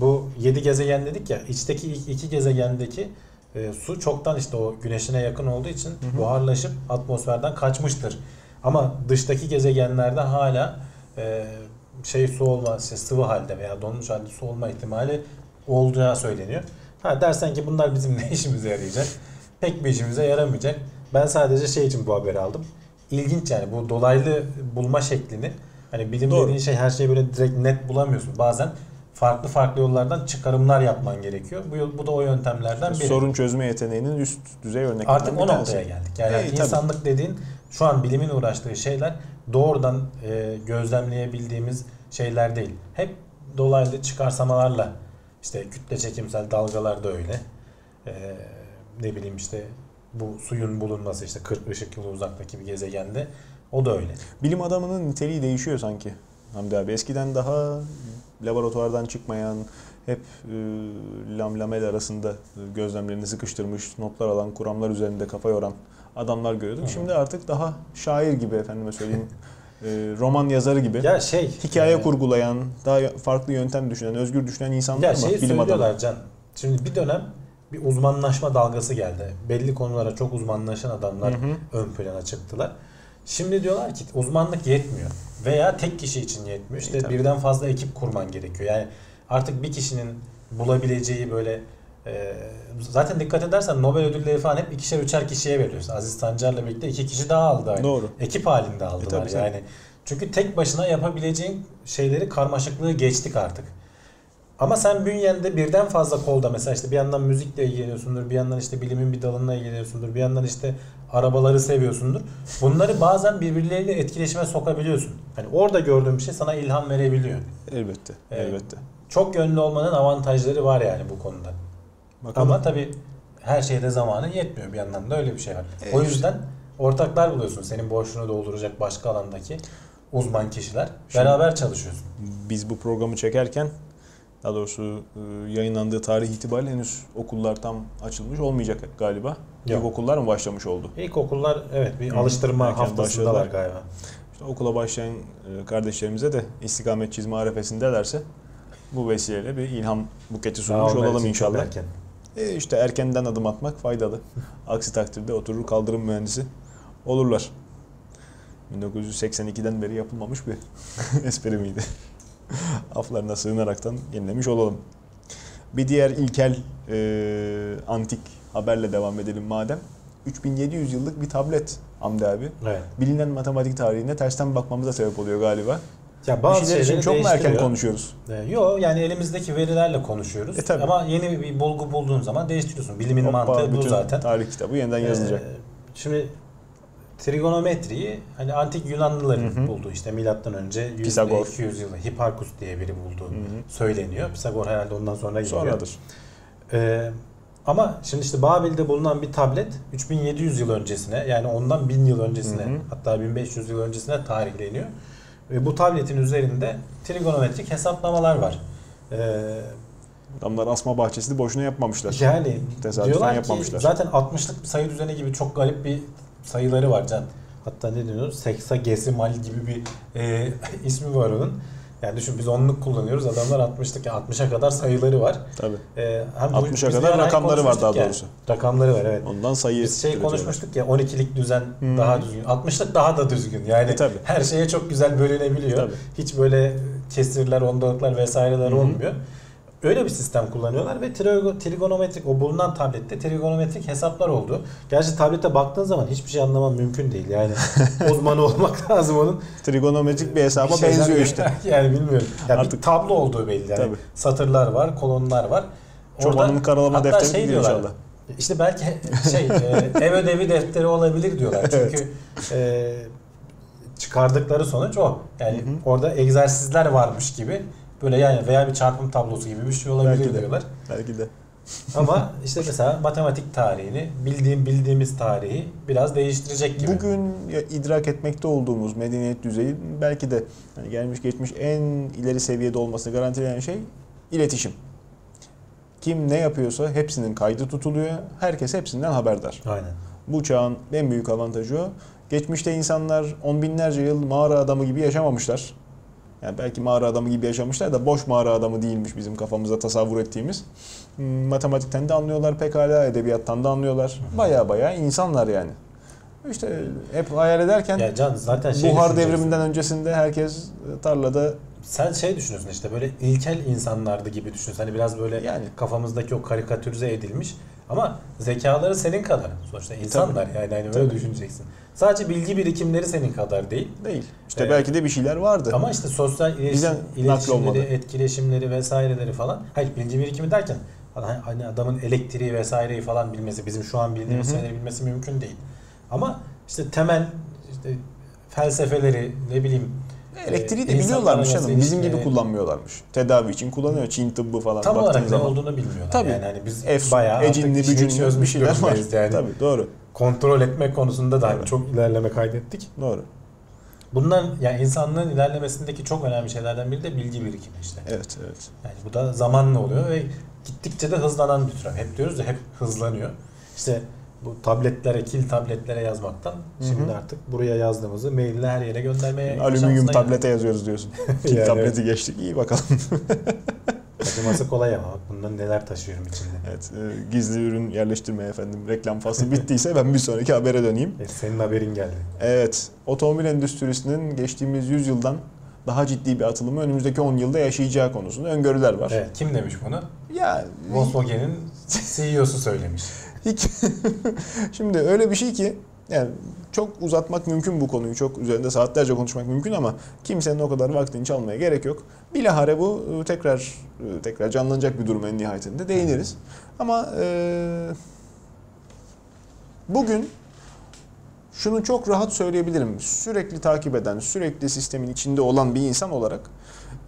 S2: bu 7 gezegen dedik ya içteki iki gezegendeki e, su çoktan işte o güneşine yakın olduğu için
S1: hı.
S2: buharlaşıp atmosferden kaçmıştır. Ama dıştaki gezegenlerde hala e, şey su olma, sıvı halde veya donmuş halde su olma ihtimali olacağı söyleniyor. Ha dersen ki bunlar bizim ne işimize yarayacak? Pek bir işimize yaramayacak. Ben sadece şey için bu haberi aldım. İlginç yani bu dolaylı bulma şeklini hani bilim
S1: Doğru.
S2: dediğin şey her şeyi böyle direkt net bulamıyorsun. Bazen farklı farklı yollardan çıkarımlar yapman gerekiyor. Bu, bu da o yöntemlerden biri.
S1: Sorun çözme yeteneğinin üst düzey örneklerinden
S2: Artık o noktaya geldik. Yani
S1: tabii.
S2: insanlık dediğin şu an bilimin uğraştığı şeyler doğrudan e, gözlemleyebildiğimiz şeyler değil. Hep dolaylı çıkarsamalarla işte kütle çekimsel dalgalar da öyle. E, ne bileyim işte bu suyun bulunması işte 40 ışık yılı uzaktaki bir gezegende o da öyle.
S1: Bilim adamının niteliği değişiyor sanki. Hamdi abi eskiden daha laboratuvardan çıkmayan, hep e, lam lamel arasında gözlemlerini sıkıştırmış, notlar alan, kuramlar üzerinde kafa yoran adamlar görüyorduk.
S2: Hı.
S1: Şimdi artık daha şair gibi efendime söyleyeyim, <laughs> roman yazarı gibi,
S2: Ya şey
S1: hikaye
S2: e,
S1: kurgulayan, daha farklı yöntem düşünen, özgür düşünen insanlar
S2: Ya
S1: mı?
S2: şeyi
S1: bilim adamı.
S2: Can. Şimdi bir dönem bir uzmanlaşma dalgası geldi. Belli konulara çok uzmanlaşan adamlar
S1: Hı hı.
S2: ön plana çıktılar. Şimdi diyorlar ki uzmanlık yetmiyor. Veya tek kişi için yetmiyor. İşte
S1: tabii.
S2: birden fazla ekip kurman gerekiyor. Yani artık bir kişinin bulabileceği böyle e, zaten dikkat edersen Nobel ödülleri falan hep ikişer üçer kişiye veriyoruz. Aziz Sancar'la birlikte iki kişi daha aldı. aynı.
S1: Doğru.
S2: Ekip halinde aldılar
S1: E, tabii, tabii.
S2: yani. Çünkü tek başına yapabileceğin şeyleri karmaşıklığı geçtik artık. Ama sen bünyende birden fazla kolda mesela işte bir yandan müzikle ilgileniyorsundur, bir yandan işte bilimin bir dalına ilgileniyorsundur, bir yandan işte arabaları seviyorsundur. Bunları bazen birbirleriyle etkileşime sokabiliyorsun. Hani orada gördüğün bir şey sana ilham verebiliyor.
S1: Elbette.
S2: Evet.
S1: Elbette.
S2: Çok yönlü olmanın avantajları var yani bu konuda.
S1: Bakalım.
S2: Ama tabii her şeyde zamanın yetmiyor bir yandan da öyle bir şey var.
S1: E,
S2: o yüzden ortaklar buluyorsun. Senin boşluğunu dolduracak başka alandaki uzman kişiler.
S1: Şimdi-
S2: Beraber çalışıyorsun.
S1: biz bu programı çekerken daha doğrusu e, yayınlandığı tarih itibariyle henüz okullar tam açılmış olmayacak galiba.
S2: Yok.
S1: İlk okullar mı başlamış oldu?
S2: İlkokullar evet bir
S1: Hı,
S2: alıştırma
S1: erken
S2: haftasındalar
S1: başladılar.
S2: galiba.
S1: İşte okula başlayan e, kardeşlerimize de istikamet çizme arefesindelerse bu vesileyle bir ilham buketi sunmuş olalım inşallah.
S2: erken.
S1: E işte erkenden adım atmak faydalı. <laughs> Aksi takdirde oturur kaldırım mühendisi olurlar. 1982'den beri yapılmamış bir <laughs> espri miydi? <laughs> Aflarına sığınaraktan yenilemiş olalım. Bir diğer ilkel e, antik haberle devam edelim madem. 3700 yıllık bir tablet Hamdi abi.
S2: Evet.
S1: Bilinen matematik tarihine tersten bakmamıza sebep oluyor galiba.
S2: Ya
S1: Bir
S2: bazı
S1: şeyler için çok mu erken konuşuyoruz?
S2: Ee, Yok yani elimizdeki verilerle konuşuyoruz.
S1: E, tabii.
S2: Ama yeni bir bulgu bulduğun zaman değiştiriyorsun. Bilimin
S1: Hoppa,
S2: mantığı bu
S1: bütün
S2: zaten.
S1: Tarih kitabı yeniden yazılacak.
S2: Ee, şimdi trigonometriyi hani antik Yunanlıların
S1: Hı hı.
S2: bulduğu işte milattan önce 100
S1: Pisagor.
S2: 200 yılı Hipparchus diye biri
S1: Hı hı.
S2: söyleniyor. Pisagor herhalde ondan sonra geliyor.
S1: Sonradır.
S2: Ee, ama şimdi işte Babil'de bulunan bir tablet 3700 yıl öncesine yani ondan 1000 yıl öncesine
S1: Hı hı.
S2: hatta 1500 yıl öncesine tarihleniyor. Ve bu tabletin üzerinde trigonometrik hesaplamalar var. Ee,
S1: Adamlar asma bahçesini boşuna yapmamışlar.
S2: yani
S1: Tesadüfen
S2: diyorlar
S1: yapmamışlar.
S2: ki zaten 60'lık bir sayı düzeni gibi çok garip bir sayıları var can. Hatta ne deniyor? Sexagesimal gibi bir e, <laughs> ismi var onun. Yani düşün biz onluk kullanıyoruz. Adamlar 60'lık yani 60'a kadar sayıları var.
S1: Tabii.
S2: Ee, hem bu-
S1: 60'a
S2: biz
S1: kadar rakamları var daha
S2: ya.
S1: doğrusu.
S2: Rakamları var evet.
S1: Ondan sayı
S2: Biz şey konuşmuştuk ya 12'lik düzen
S1: Hı.
S2: daha düzgün. 60'lık daha da düzgün. Yani
S1: E, tabii.
S2: her şeye çok güzel bölünebiliyor.
S1: Tabii.
S2: Hiç böyle kesirler, ondalıklar vesaireler
S1: hı.
S2: olmuyor. Öyle bir sistem kullanıyorlar ve trigo- trigonometrik o bulunan tablette trigonometrik hesaplar oldu. Gerçi tablete baktığın zaman hiçbir şey anlaman mümkün değil. Yani <laughs> uzmanı olmak lazım onun.
S1: Trigonometrik bir hesaba
S2: Bir
S1: benziyor işte. <laughs>
S2: yani bilmiyorum. Yani
S1: Artık-
S2: bir tablo olduğu belli. Yani
S1: Tabii.
S2: satırlar var, kolonlar var.
S1: Çobanın karalama defteri
S2: şey diyorlar,
S1: inşallah.
S2: İşte belki şey <laughs> e, ev ödevi defteri olabilir diyorlar. Çünkü e, çıkardıkları sonuç o. Yani
S1: Hı hı.
S2: orada egzersizler varmış gibi böyle yani veya bir çarpım tablosu gibi bir şey olabilir
S1: Belki de.
S2: diyorlar.
S1: Belki de.
S2: Ama işte mesela matematik tarihini bildiğim bildiğimiz tarihi biraz değiştirecek gibi.
S1: Bugün idrak etmekte olduğumuz medeniyet düzeyi belki de hani gelmiş geçmiş en ileri seviyede olmasını garantileyen şey iletişim. Kim ne yapıyorsa hepsinin kaydı tutuluyor. Herkes hepsinden haberdar.
S2: Aynen.
S1: Bu çağın en büyük avantajı o. Geçmişte insanlar on binlerce yıl mağara adamı gibi yaşamamışlar. Yani belki mağara adamı gibi yaşamışlar da boş mağara adamı değilmiş bizim kafamızda tasavvur ettiğimiz. Hmm, Matematikten de anlıyorlar pekala, edebiyattan da anlıyorlar. Baya baya insanlar yani. İşte hep hayal ederken
S2: Ya Can zaten şey
S1: buhar devriminden öncesinde herkes tarlada
S2: Sen şey düşünüyorsun işte böyle ilkel insanlardı gibi düşünüyorsun. Hani biraz böyle
S1: Yani.
S2: kafamızdaki o karikatürize edilmiş. Ama zekaları senin kadar. Sonuçta insanlar yani hani
S1: Tabii.
S2: öyle düşüneceksin. Sadece bilgi birikimleri senin kadar değil.
S1: değil. İşte
S2: Evet.
S1: belki de bir şeyler vardı.
S2: Ama işte sosyal iletişim, iletişimleri, etkileşimleri vesaireleri falan. Hayır bilgi birikimi derken hani- hani adamın elektriği vesaireyi falan bilmesi, bizim şu an bildiğimiz şeyleri bilmesi mümkün değil. Ama işte temel işte felsefeleri ne bileyim
S1: Elektriği de
S2: e,
S1: biliyorlarmış canım. Bizim gibi
S2: ilişkileri-
S1: kullanmıyorlarmış. Tedavi için kullanıyor. Çin tıbbı falan.
S2: Tam olarak ne
S1: zaman.
S2: olduğunu bilmiyorlar.
S1: Tabii.
S2: Yani hani biz
S1: F,
S2: bayağı
S1: ecinli, bücünlü bir şeyler var.
S2: yani.
S1: Tabii doğru.
S2: Kontrol etme konusunda da hani çok ilerleme kaydettik.
S1: Doğru.
S2: Bunlar yani insanlığın ilerlemesindeki çok önemli şeylerden biri de bilgi birikimi işte.
S1: Evet, evet.
S2: Yani bu da zamanla oluyor ve gittikçe de hızlanan bir türev. Hep diyoruz ya hep hızlanıyor. İşte bu tabletlere, kil tabletlere yazmaktan
S1: Hı
S2: şimdi artık buraya yazdığımızı maille her yere göndermeye
S1: Alüminyum tablete yazıyoruz diyorsun. <laughs> Kil
S2: Yani
S1: tableti geçtik. İyi bakalım. <laughs>
S2: Taşıması kolay ama bak bundan neler taşıyorum içinde.
S1: evet, e, gizli ürün yerleştirme efendim. Reklam faslı bittiyse ben bir sonraki habere döneyim.
S2: E, senin haberin geldi.
S1: Evet, otomobil endüstrisinin geçtiğimiz 100 yıldan daha ciddi bir atılımı önümüzdeki 10 yılda yaşayacağı konusunda öngörüler var.
S2: Evet, kim demiş bunu?
S1: Ya
S2: Volkswagen'in CEO'su söylemiş.
S1: Hiç. <laughs> Şimdi öyle bir şey ki yani çok uzatmak mümkün bu konuyu. Çok üzerinde saatlerce konuşmak mümkün ama kimsenin o kadar vaktini çalmaya gerek yok. Bilahare bu e, tekrar e, tekrar canlanacak bir durum en nihayetinde değiniriz. Ama e, bugün şunu çok rahat söyleyebilirim. Sürekli takip eden, sürekli sistemin içinde olan bir insan olarak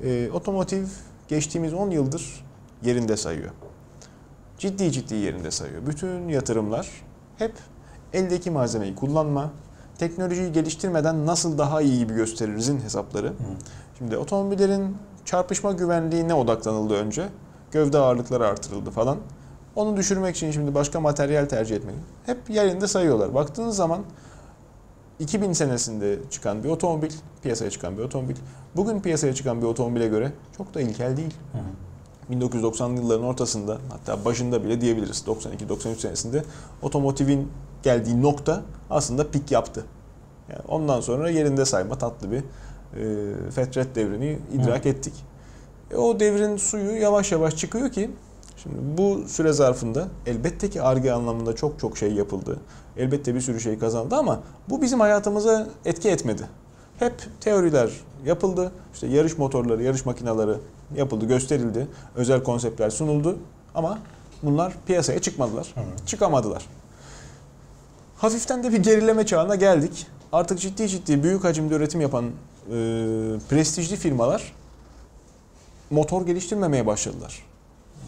S1: e, otomotiv geçtiğimiz 10 yıldır yerinde sayıyor. Ciddi ciddi yerinde sayıyor. Bütün yatırımlar hep eldeki malzemeyi kullanma, teknolojiyi geliştirmeden nasıl daha iyi gibi gösteririzin hesapları. Şimdi otomobillerin çarpışma güvenliğine odaklanıldı önce. Gövde ağırlıkları artırıldı falan. Onu düşürmek için şimdi başka materyal tercih etmek. Hep yerinde sayıyorlar. Baktığınız zaman 2000 senesinde çıkan bir otomobil, piyasaya çıkan bir otomobil, bugün piyasaya çıkan bir otomobile göre çok da ilkel değil. 1990'lı yılların ortasında hatta başında bile diyebiliriz 92-93 senesinde otomotivin geldiği nokta aslında pik yaptı. Yani ondan sonra yerinde sayma tatlı bir e, fetret devrini idrak ettik. E, o devrin suyu yavaş yavaş çıkıyor ki şimdi bu süre zarfında elbette ki arge anlamında çok çok şey yapıldı. Elbette bir sürü şey kazandı ama bu bizim hayatımıza etki etmedi. Hep teoriler yapıldı. İşte yarış motorları, yarış makineleri yapıldı, gösterildi. Özel konseptler sunuldu ama bunlar piyasaya çıkmadılar. Çıkamadılar. Hafiften de bir gerileme çağına geldik. Artık ciddi ciddi büyük hacimde üretim yapan e, prestijli firmalar motor geliştirmemeye başladılar.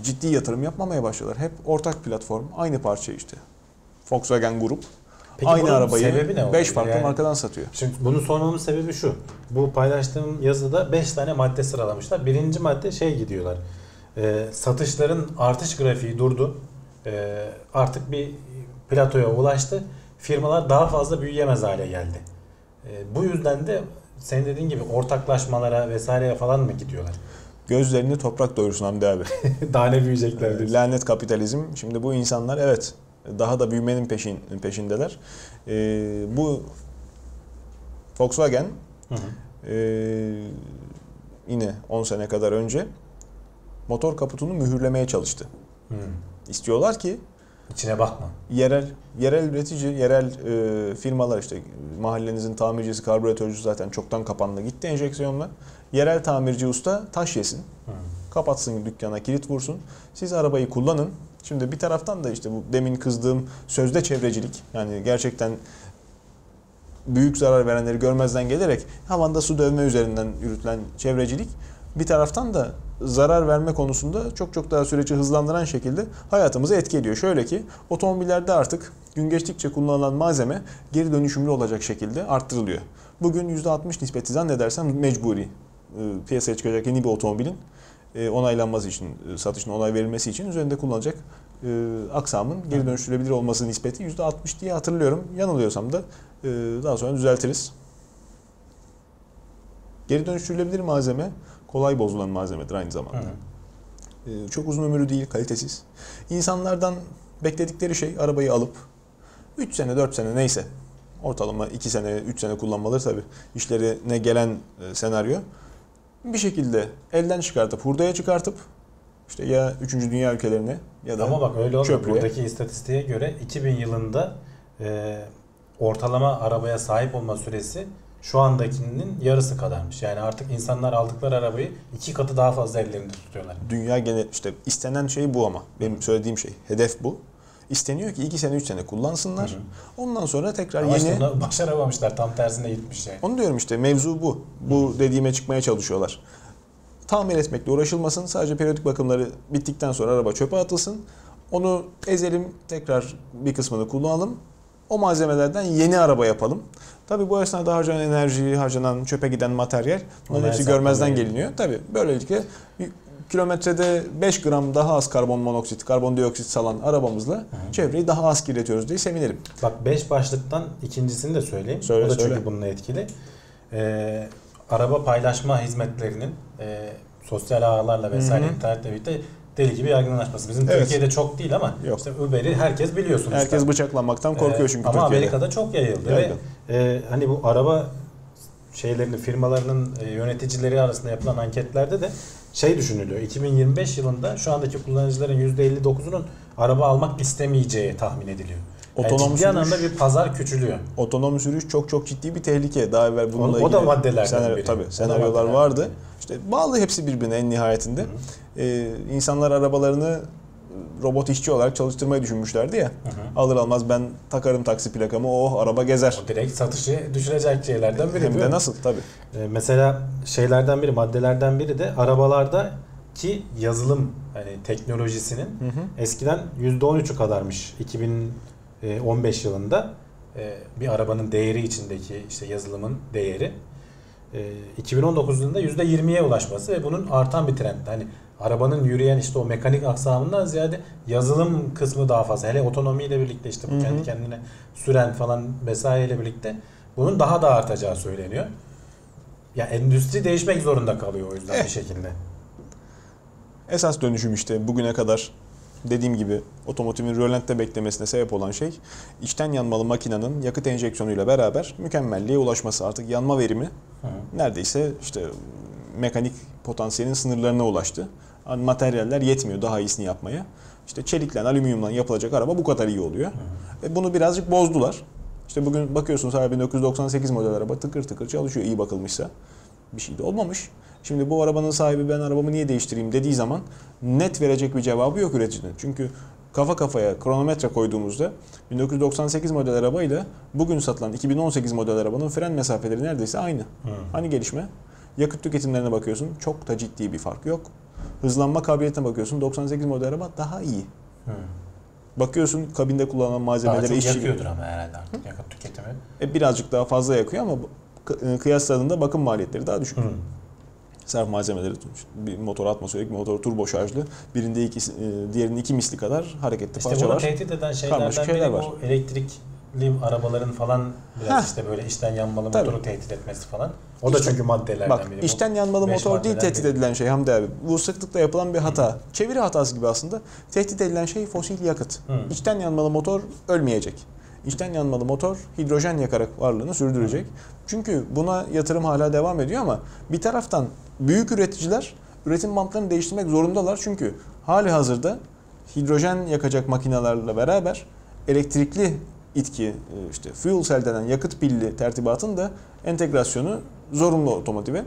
S1: Ciddi yatırım yapmamaya başladılar. Hep ortak platform, aynı parça işte. Volkswagen Grup
S2: Peki
S1: aynı arabayı
S2: sebebi ne
S1: 5
S2: olabilir?
S1: farklı
S2: Yani-
S1: markadan satıyor.
S2: Şimdi bunu sormamın sebebi şu. Bu paylaştığım yazıda 5 tane madde sıralamışlar. Birinci madde şey gidiyorlar. Ee, satışların artış grafiği durdu. Ee, artık bir platoya ulaştı. Firmalar daha fazla büyüyemez hale geldi. Ee, bu yüzden de senin dediğin gibi ortaklaşmalara vesaireye falan mı gidiyorlar?
S1: Gözlerini toprak doyursun Hamdi abi. <laughs>
S2: daha ne büyüyecekler diyorsun.
S1: Lanet kapitalizm. Şimdi bu insanlar evet daha da büyümenin peşin, peşindeler. Ee, bu Volkswagen
S2: Hı hı.
S1: ee, yine 10 sene kadar önce motor kaputunu mühürlemeye çalıştı.
S2: Hı.
S1: İstiyorlar ki
S2: İçine bakma.
S1: yerel yerel üretici, yerel e, firmalar işte mahallenizin tamircisi, karbüratörcüsü zaten çoktan kapandı gitti enjeksiyonla. Yerel tamirci usta taş yesin.
S2: Hı.
S1: Kapatsın dükkana, kilit vursun. Siz arabayı kullanın. Şimdi bir taraftan da işte bu demin kızdığım sözde çevrecilik yani gerçekten büyük zarar verenleri görmezden gelerek havanda su dövme üzerinden yürütülen çevrecilik bir taraftan da zarar verme konusunda çok çok daha süreci hızlandıran şekilde hayatımızı etki ediyor. Şöyle ki otomobillerde artık gün geçtikçe kullanılan malzeme geri dönüşümlü olacak şekilde arttırılıyor. Bugün %60 nispeti zannedersem mecburi e, piyasaya çıkacak yeni bir otomobilin onaylanması için, e, satışına onay verilmesi için üzerinde kullanacak e, aksamın geri dönüştürülebilir olması nispeti %60 diye hatırlıyorum. Yanılıyorsam da e, daha sonra düzeltiriz. Geri dönüştürülebilir malzeme kolay bozulan malzemedir aynı zamanda.
S2: Hı.
S1: E, çok uzun ömürlü değil, kalitesiz. İnsanlardan bekledikleri şey arabayı alıp 3 sene 4 sene neyse ortalama 2 sene 3 sene kullanmaları tabii işlerine gelen e, senaryo bir şekilde elden çıkartıp hurdaya çıkartıp işte ya 3. dünya ülkelerine ya da
S2: Ama bak öyle olmuyor.
S1: çöplüğe.
S2: Buradaki istatistiğe göre 2000 yılında e, ortalama arabaya sahip olma süresi şu andakinin yarısı kadarmış. Yani artık insanlar aldıkları arabayı iki katı daha fazla ellerinde tutuyorlar.
S1: dünya genel işte istenen şey bu ama benim söylediğim şey hedef bu. İsteniyor ki 2 sene 3 sene kullansınlar.
S2: Hı hı.
S1: Ondan sonra tekrar
S2: Ama
S1: yeni
S2: işte başaramamışlar. Tam tersine gitmiş yani.
S1: Onu diyorum işte mevzu bu. Bu dediğime çıkmaya çalışıyorlar. Tamir etmekle uğraşılmasın. Sadece periyodik bakımları bittikten sonra araba çöpe atılsın. Onu ezelim tekrar bir kısmını kullanalım. O malzemelerden yeni araba yapalım. Tabii bu esnada harcanan enerji, harcanan çöpe giden materyal bunların hepsi görmezden geliniyor. Tabii böylelikle kilometrede 5 gram daha az karbon monoksit, karbondioksit salan arabamızla çevreyi daha az kirletiyoruz diye sevinirim.
S2: Bak 5 başlıktan ikincisini de söyleyeyim.
S1: Söyle,
S2: o da
S1: söyle.
S2: çünkü bununla etkili. Ee, araba paylaşma hizmetlerinin e, sosyal ağlarla vesaire
S1: Hı hı.
S2: internetle birlikte deli gibi yaygınlaşması. Bizim
S1: Evet.
S2: Türkiye'de çok değil ama
S1: Yok.
S2: işte Uber'i herkes biliyor sonuçta.
S1: Herkes bıçaklanmaktan korkuyor
S2: Ee,
S1: çünkü
S2: Ama
S1: Türkiye'de.
S2: Amerika'da çok yayıldı
S1: Yaygın.
S2: ve e, hani bu araba şeylerini firmalarının e, yöneticileri arasında yapılan anketlerde de şey düşünülüyor. 2025 yılında şu andaki kullanıcıların %59'unun araba almak istemeyeceği tahmin ediliyor. Yani
S1: Otonom
S2: ciddi
S1: sürüş-
S2: anlamda bir pazar küçülüyor.
S1: Otonom sürüş çok çok ciddi bir tehlike. Daha evvel bununla
S2: O- o
S1: ilgili
S2: da maddelerden
S1: senaryo,
S2: biri.
S1: tabii,
S2: O
S1: senaryolar
S2: maddelerden
S1: vardı.
S2: biri.
S1: İşte bağlı hepsi birbirine en nihayetinde. Ee, insanlar arabalarını robot işçi olarak çalıştırmayı düşünmüşlerdi ya.
S2: Hı hı.
S1: Alır almaz ben takarım taksi plakamı oh araba gezer.
S2: O direkt satışı düşürecek şeylerden biri.
S1: Hem de nasıl tabii.
S2: Ee, mesela şeylerden biri, maddelerden biri de arabalarda ki yazılım hani teknolojisinin
S1: Hı hı.
S2: eskiden %13'ü kadarmış 2015 yılında Ee, bir arabanın değeri içindeki işte yazılımın değeri. Ee, 2019 yılında %20'ye ulaşması ve bunun artan bir trend. Hani arabanın yürüyen işte o mekanik aksamından ziyade yazılım kısmı daha fazla. Hele otonomiyle birlikte işte bu kendi kendine süren falan vesaireyle birlikte bunun daha da artacağı söyleniyor. Ya endüstri değişmek zorunda kalıyor o yüzden
S1: Eh.
S2: bir şekilde.
S1: Esas dönüşüm işte bugüne kadar dediğim gibi otomotivin rölantte beklemesine sebep olan şey içten yanmalı makinenin yakıt enjeksiyonuyla beraber mükemmelliğe ulaşması. Artık yanma verimi
S2: hı.
S1: neredeyse işte mekanik potansiyelin sınırlarına ulaştı. Yani Materyaller yetmiyor daha iyisini yapmaya. İşte çelikle, alüminyumla yapılacak araba bu kadar iyi oluyor. Ve bunu birazcık bozdular. İşte bugün bakıyorsunuz hala 1998 model araba tıkır tıkır çalışıyor iyi bakılmışsa. Bir şey de olmamış. Şimdi bu arabanın sahibi ben arabamı niye değiştireyim dediği zaman net verecek bir cevabı yok üreticinin. Çünkü kafa kafaya kronometre koyduğumuzda 1998 model arabayla bugün satılan 2018 model arabanın fren mesafeleri neredeyse aynı.
S2: Hı.
S1: Hani gelişme? Yakıt tüketimlerine bakıyorsun çok da ciddi bir fark yok. Hızlanma kabiliyetine bakıyorsun 98 model araba daha iyi.
S2: Hı.
S1: Bakıyorsun kabinde kullanılan
S2: Daha
S1: malzemeleri
S2: çok
S1: işçi
S2: yakıyordur ama herhalde artık yakıt tüketimi.
S1: e, birazcık daha fazla yakıyor ama kı- kıyasladığında bakım maliyetleri daha düşük.
S2: Hı.
S1: Sarf malzemeleri bir motor atmosferik, bir motor turbo şarjlı. Birinde iki, e, diğerinin iki misli kadar hareketli
S2: İşte
S1: parça
S2: bunu
S1: var.
S2: tehdit eden şeylerden
S1: şeyler
S2: biri
S1: var.
S2: bu elektrikli arabaların falan biraz
S1: Heh.
S2: işte böyle içten yanmalı
S1: Tabii.
S2: motoru tehdit etmesi falan. O da
S1: İşte-
S2: çünkü maddelerden
S1: Bak
S2: biri. Bu
S1: içten yanmalı
S2: beş
S1: motor değil tehdit
S2: biri.
S1: edilen şey Hamdi abi. Bu sıklıkla yapılan bir hata. Çeviri hatası gibi aslında. Tehdit edilen şey fosil yakıt.
S2: Hı.
S1: İçten yanmalı motor ölmeyecek. İçten yanmalı motor hidrojen yakarak varlığını sürdürecek. Çünkü buna yatırım hala devam ediyor ama bir taraftan büyük üreticiler üretim bantlarını değiştirmek zorundalar. Çünkü hali hazırda hidrojen yakacak makinelerle beraber elektrikli itki e, işte fuel cell denen yakıt pilli tertibatın da entegrasyonu zorunlu otomotive.
S2: Hı.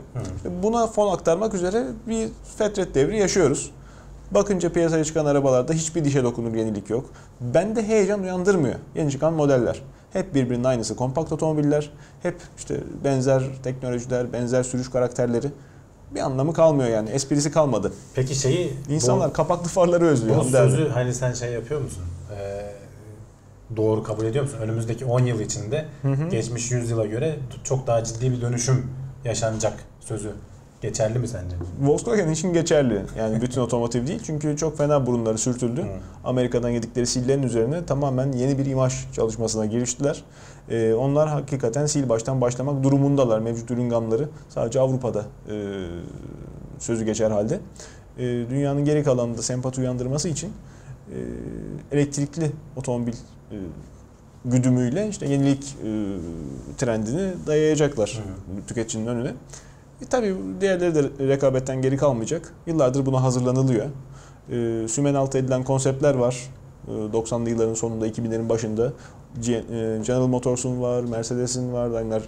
S1: Buna fon aktarmak üzere bir fetret devri yaşıyoruz. Bakınca piyasaya çıkan arabalarda hiçbir dişe dokunur yenilik yok. Bende heyecan uyandırmıyor yeni çıkan modeller. Hep birbirinin aynısı kompakt otomobiller. Hep işte benzer teknolojiler, benzer sürüş karakterleri. Bir anlamı kalmıyor yani. Esprisi kalmadı.
S2: Peki şeyi
S1: İnsanlar kapaklı farları özlüyor.
S2: bu, bu sözü hani sen şey yapıyor musun? Ee, doğru kabul ediyor musun? Önümüzdeki 10 yıl içinde
S1: Hı hı.
S2: geçmiş 100 yıla göre çok daha ciddi bir dönüşüm yaşanacak sözü. Geçerli mi sence?
S1: Volkswagen için geçerli. Yani <laughs> bütün otomotiv değil. Çünkü çok fena burunları sürtüldü.
S2: Hı.
S1: Amerika'dan yedikleri sillerin üzerine tamamen yeni bir imaj çalışmasına giriştiler. Ee, onlar hakikaten sil baştan başlamak durumundalar. Mevcut ürün gamları sadece Avrupa'da e, sözü geçer halde. E, dünyanın geri kalanında sempati uyandırması için elektrikli otomobil e, güdümüyle işte yenilik e, trendini dayayacaklar tüketicinin önüne. E, tabii diğerleri de rekabetten geri kalmayacak. Yıllardır buna hazırlanılıyor. E, sümen altı edilen konseptler var. E, 90'lı yılların sonunda 2000'lerin başında General Motors'un var, Mercedes'in var, Daimler e,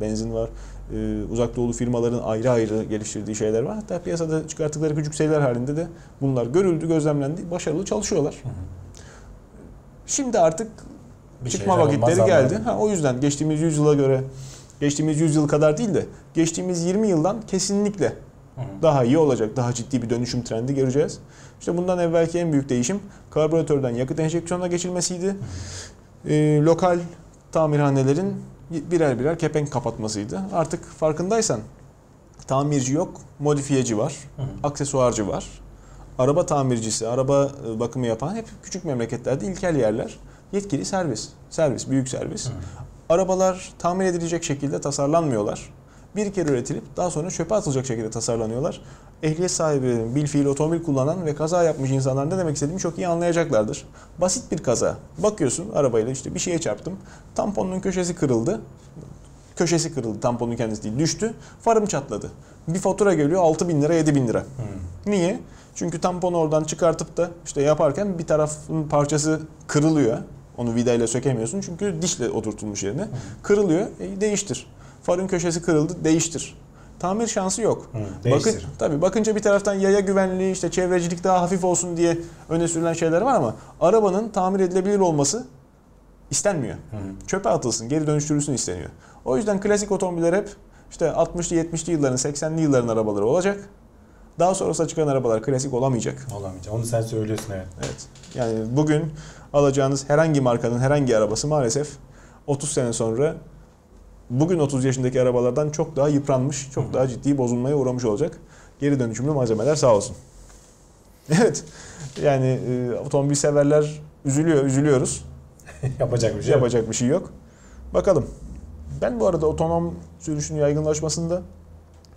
S1: benzin var. E, uzak doğulu firmaların ayrı ayrı geliştirdiği şeyler var. Hatta piyasada çıkarttıkları küçük seriler halinde de bunlar görüldü, gözlemlendi, başarılı çalışıyorlar. Şimdi artık
S2: Bir
S1: çıkma
S2: şeyler
S1: vakitleri geldi. Ha, o yüzden geçtiğimiz 100 yıla göre geçtiğimiz 100 yıl kadar değil de geçtiğimiz 20 yıldan kesinlikle
S2: Hı hı.
S1: daha iyi olacak. Daha ciddi bir dönüşüm trendi göreceğiz. İşte bundan evvelki en büyük değişim karbüratörden yakıt enjeksiyonuna geçilmesiydi. Ee, lokal tamirhanelerin birer birer kepenk kapatmasıydı. Artık farkındaysan tamirci yok, modifiyeci var,
S2: Hı hı.
S1: aksesuarcı var. Araba tamircisi, araba e, bakımı yapan hep küçük memleketlerde ilkel yerler. Yetkili servis, servis, büyük servis.
S2: Hı.
S1: Arabalar tamir edilecek şekilde tasarlanmıyorlar. Bir kere üretilip daha sonra çöpe atılacak şekilde tasarlanıyorlar. Ehliyet sahibi, bil fiil otomobil kullanan ve kaza yapmış insanlar ne demek istediğimi çok iyi anlayacaklardır. Basit bir kaza. Bakıyorsun arabayla işte bir şeye çarptım. Tamponun köşesi kırıldı. Köşesi kırıldı tamponun kendisi değil. Düştü. Farım çatladı. Bir fatura geliyor 6 bin lira 7 bin lira.
S2: Hı.
S1: Niye? Çünkü tamponu oradan çıkartıp da işte yaparken bir tarafın parçası kırılıyor. Onu vidayla sökemiyorsun çünkü dişle oturtulmuş yerine. Kırılıyor. E, değiştir. Farın köşesi kırıldı. Değiştir. Tamir şansı yok.
S2: Hı,
S1: Bakın tabii bakınca bir taraftan yaya güvenliği işte çevrecilik daha hafif olsun diye öne sürülen şeyler var ama arabanın tamir edilebilir olması istenmiyor.
S2: Hı.
S1: Çöpe atılsın, geri dönüştürülsün isteniyor. O yüzden klasik otomobiller hep işte 60'lı 70'li yılların 80'li yılların arabaları olacak. Daha sonrasında çıkan arabalar klasik olamayacak.
S2: Olamayacak. Onu sen söylüyorsun evet.
S1: Evet. Yani bugün alacağınız herhangi markanın herhangi arabası maalesef 30 sene sonra bugün 30 yaşındaki arabalardan çok daha yıpranmış, çok
S2: Hı.
S1: daha ciddi bozulmaya uğramış olacak. Geri dönüşümlü malzemeler sağ olsun. <laughs> Evet. Yani e, otomobil severler üzülüyor, üzülüyoruz. <laughs>
S2: Yapacak bir şey.
S1: Yapacak bir şey yok. Bakalım. Ben bu arada otonom sürüşün yaygınlaşmasında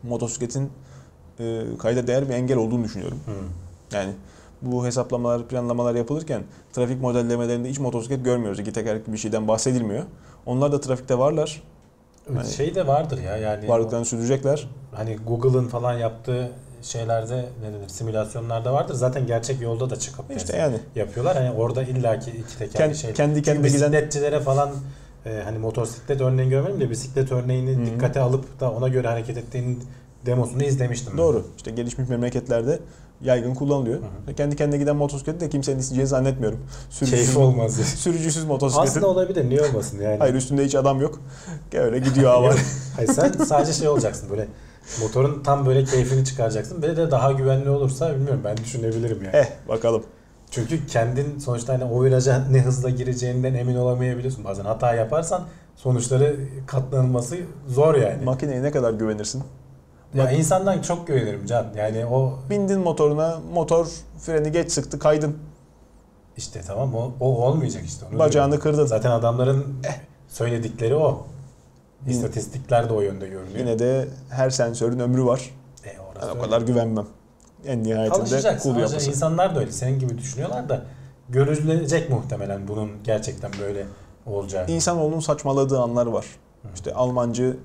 S1: motosikletin e, kayda değer bir engel olduğunu düşünüyorum.
S2: Hı.
S1: Yani bu hesaplamalar, planlamalar yapılırken trafik modellemelerinde hiç motosiklet görmüyoruz. İki tekerlekli bir şeyden bahsedilmiyor. Onlar da trafikte varlar. Hani-
S2: Şey de vardır ya yani
S1: Varlıklarını sürdürecekler.
S2: hani Google'ın falan yaptığı şeylerde ne denir simülasyonlarda vardır. Zaten gerçek yolda da çıkıp
S1: İşte yani
S2: yapıyorlar. Hani orada illaki iki tekerli
S1: kendi,
S2: şey.
S1: kendi kendine giden
S2: bisikletçilere falan e, hani motosiklet örneğini görmedim de bisiklet örneğini
S1: Hı hı.
S2: dikkate alıp da ona göre hareket ettiğinin demosunu izlemiştim. ben.
S1: doğru. İşte gelişmiş memleketlerde yaygın kullanılıyor.
S2: Hı
S1: Kendi kendine giden motosikleti de kimsenin isteyeceğini zannetmiyorum. Sürücüsüz,
S2: Keyfi olmaz.
S1: sürücüsüz motosikletin.
S2: Aslında olabilir. Niye olmasın yani?
S1: Hayır üstünde hiç adam yok. Öyle gidiyor hava.
S2: Hayır sen sadece şey olacaksın böyle motorun tam böyle keyfini çıkaracaksın. Böyle de daha güvenli olursa bilmiyorum ben düşünebilirim yani.
S1: eh bakalım.
S2: Çünkü kendin sonuçta hani o viraja ne hızla gireceğinden emin olamayabiliyorsun. Bazen hata yaparsan sonuçları katlanılması zor yani.
S1: Makineye ne kadar güvenirsin?
S2: Ya insandan çok güvenirim Can. Yani o
S1: Bindin motoruna, motor freni geç sıktı, kaydın.
S2: işte tamam o, o olmayacak işte. Onu
S1: Bacağını
S2: diyorum.
S1: kırdın.
S2: Zaten adamların
S1: Eh.
S2: söyledikleri o. İstatistikler de o yönde görünüyor.
S1: Yine de her sensörün ömrü var.
S2: E, orası
S1: Ben o
S2: öyle.
S1: kadar güvenmem. En nihayetinde
S2: Alışacaksın.
S1: kul
S2: Ayrıca
S1: yapısı.
S2: insanlar da öyle. Senin gibi düşünüyorlar da görülecek muhtemelen bunun gerçekten böyle olacağı.
S1: İnsanoğlunun saçmaladığı anlar var. İşte Almancı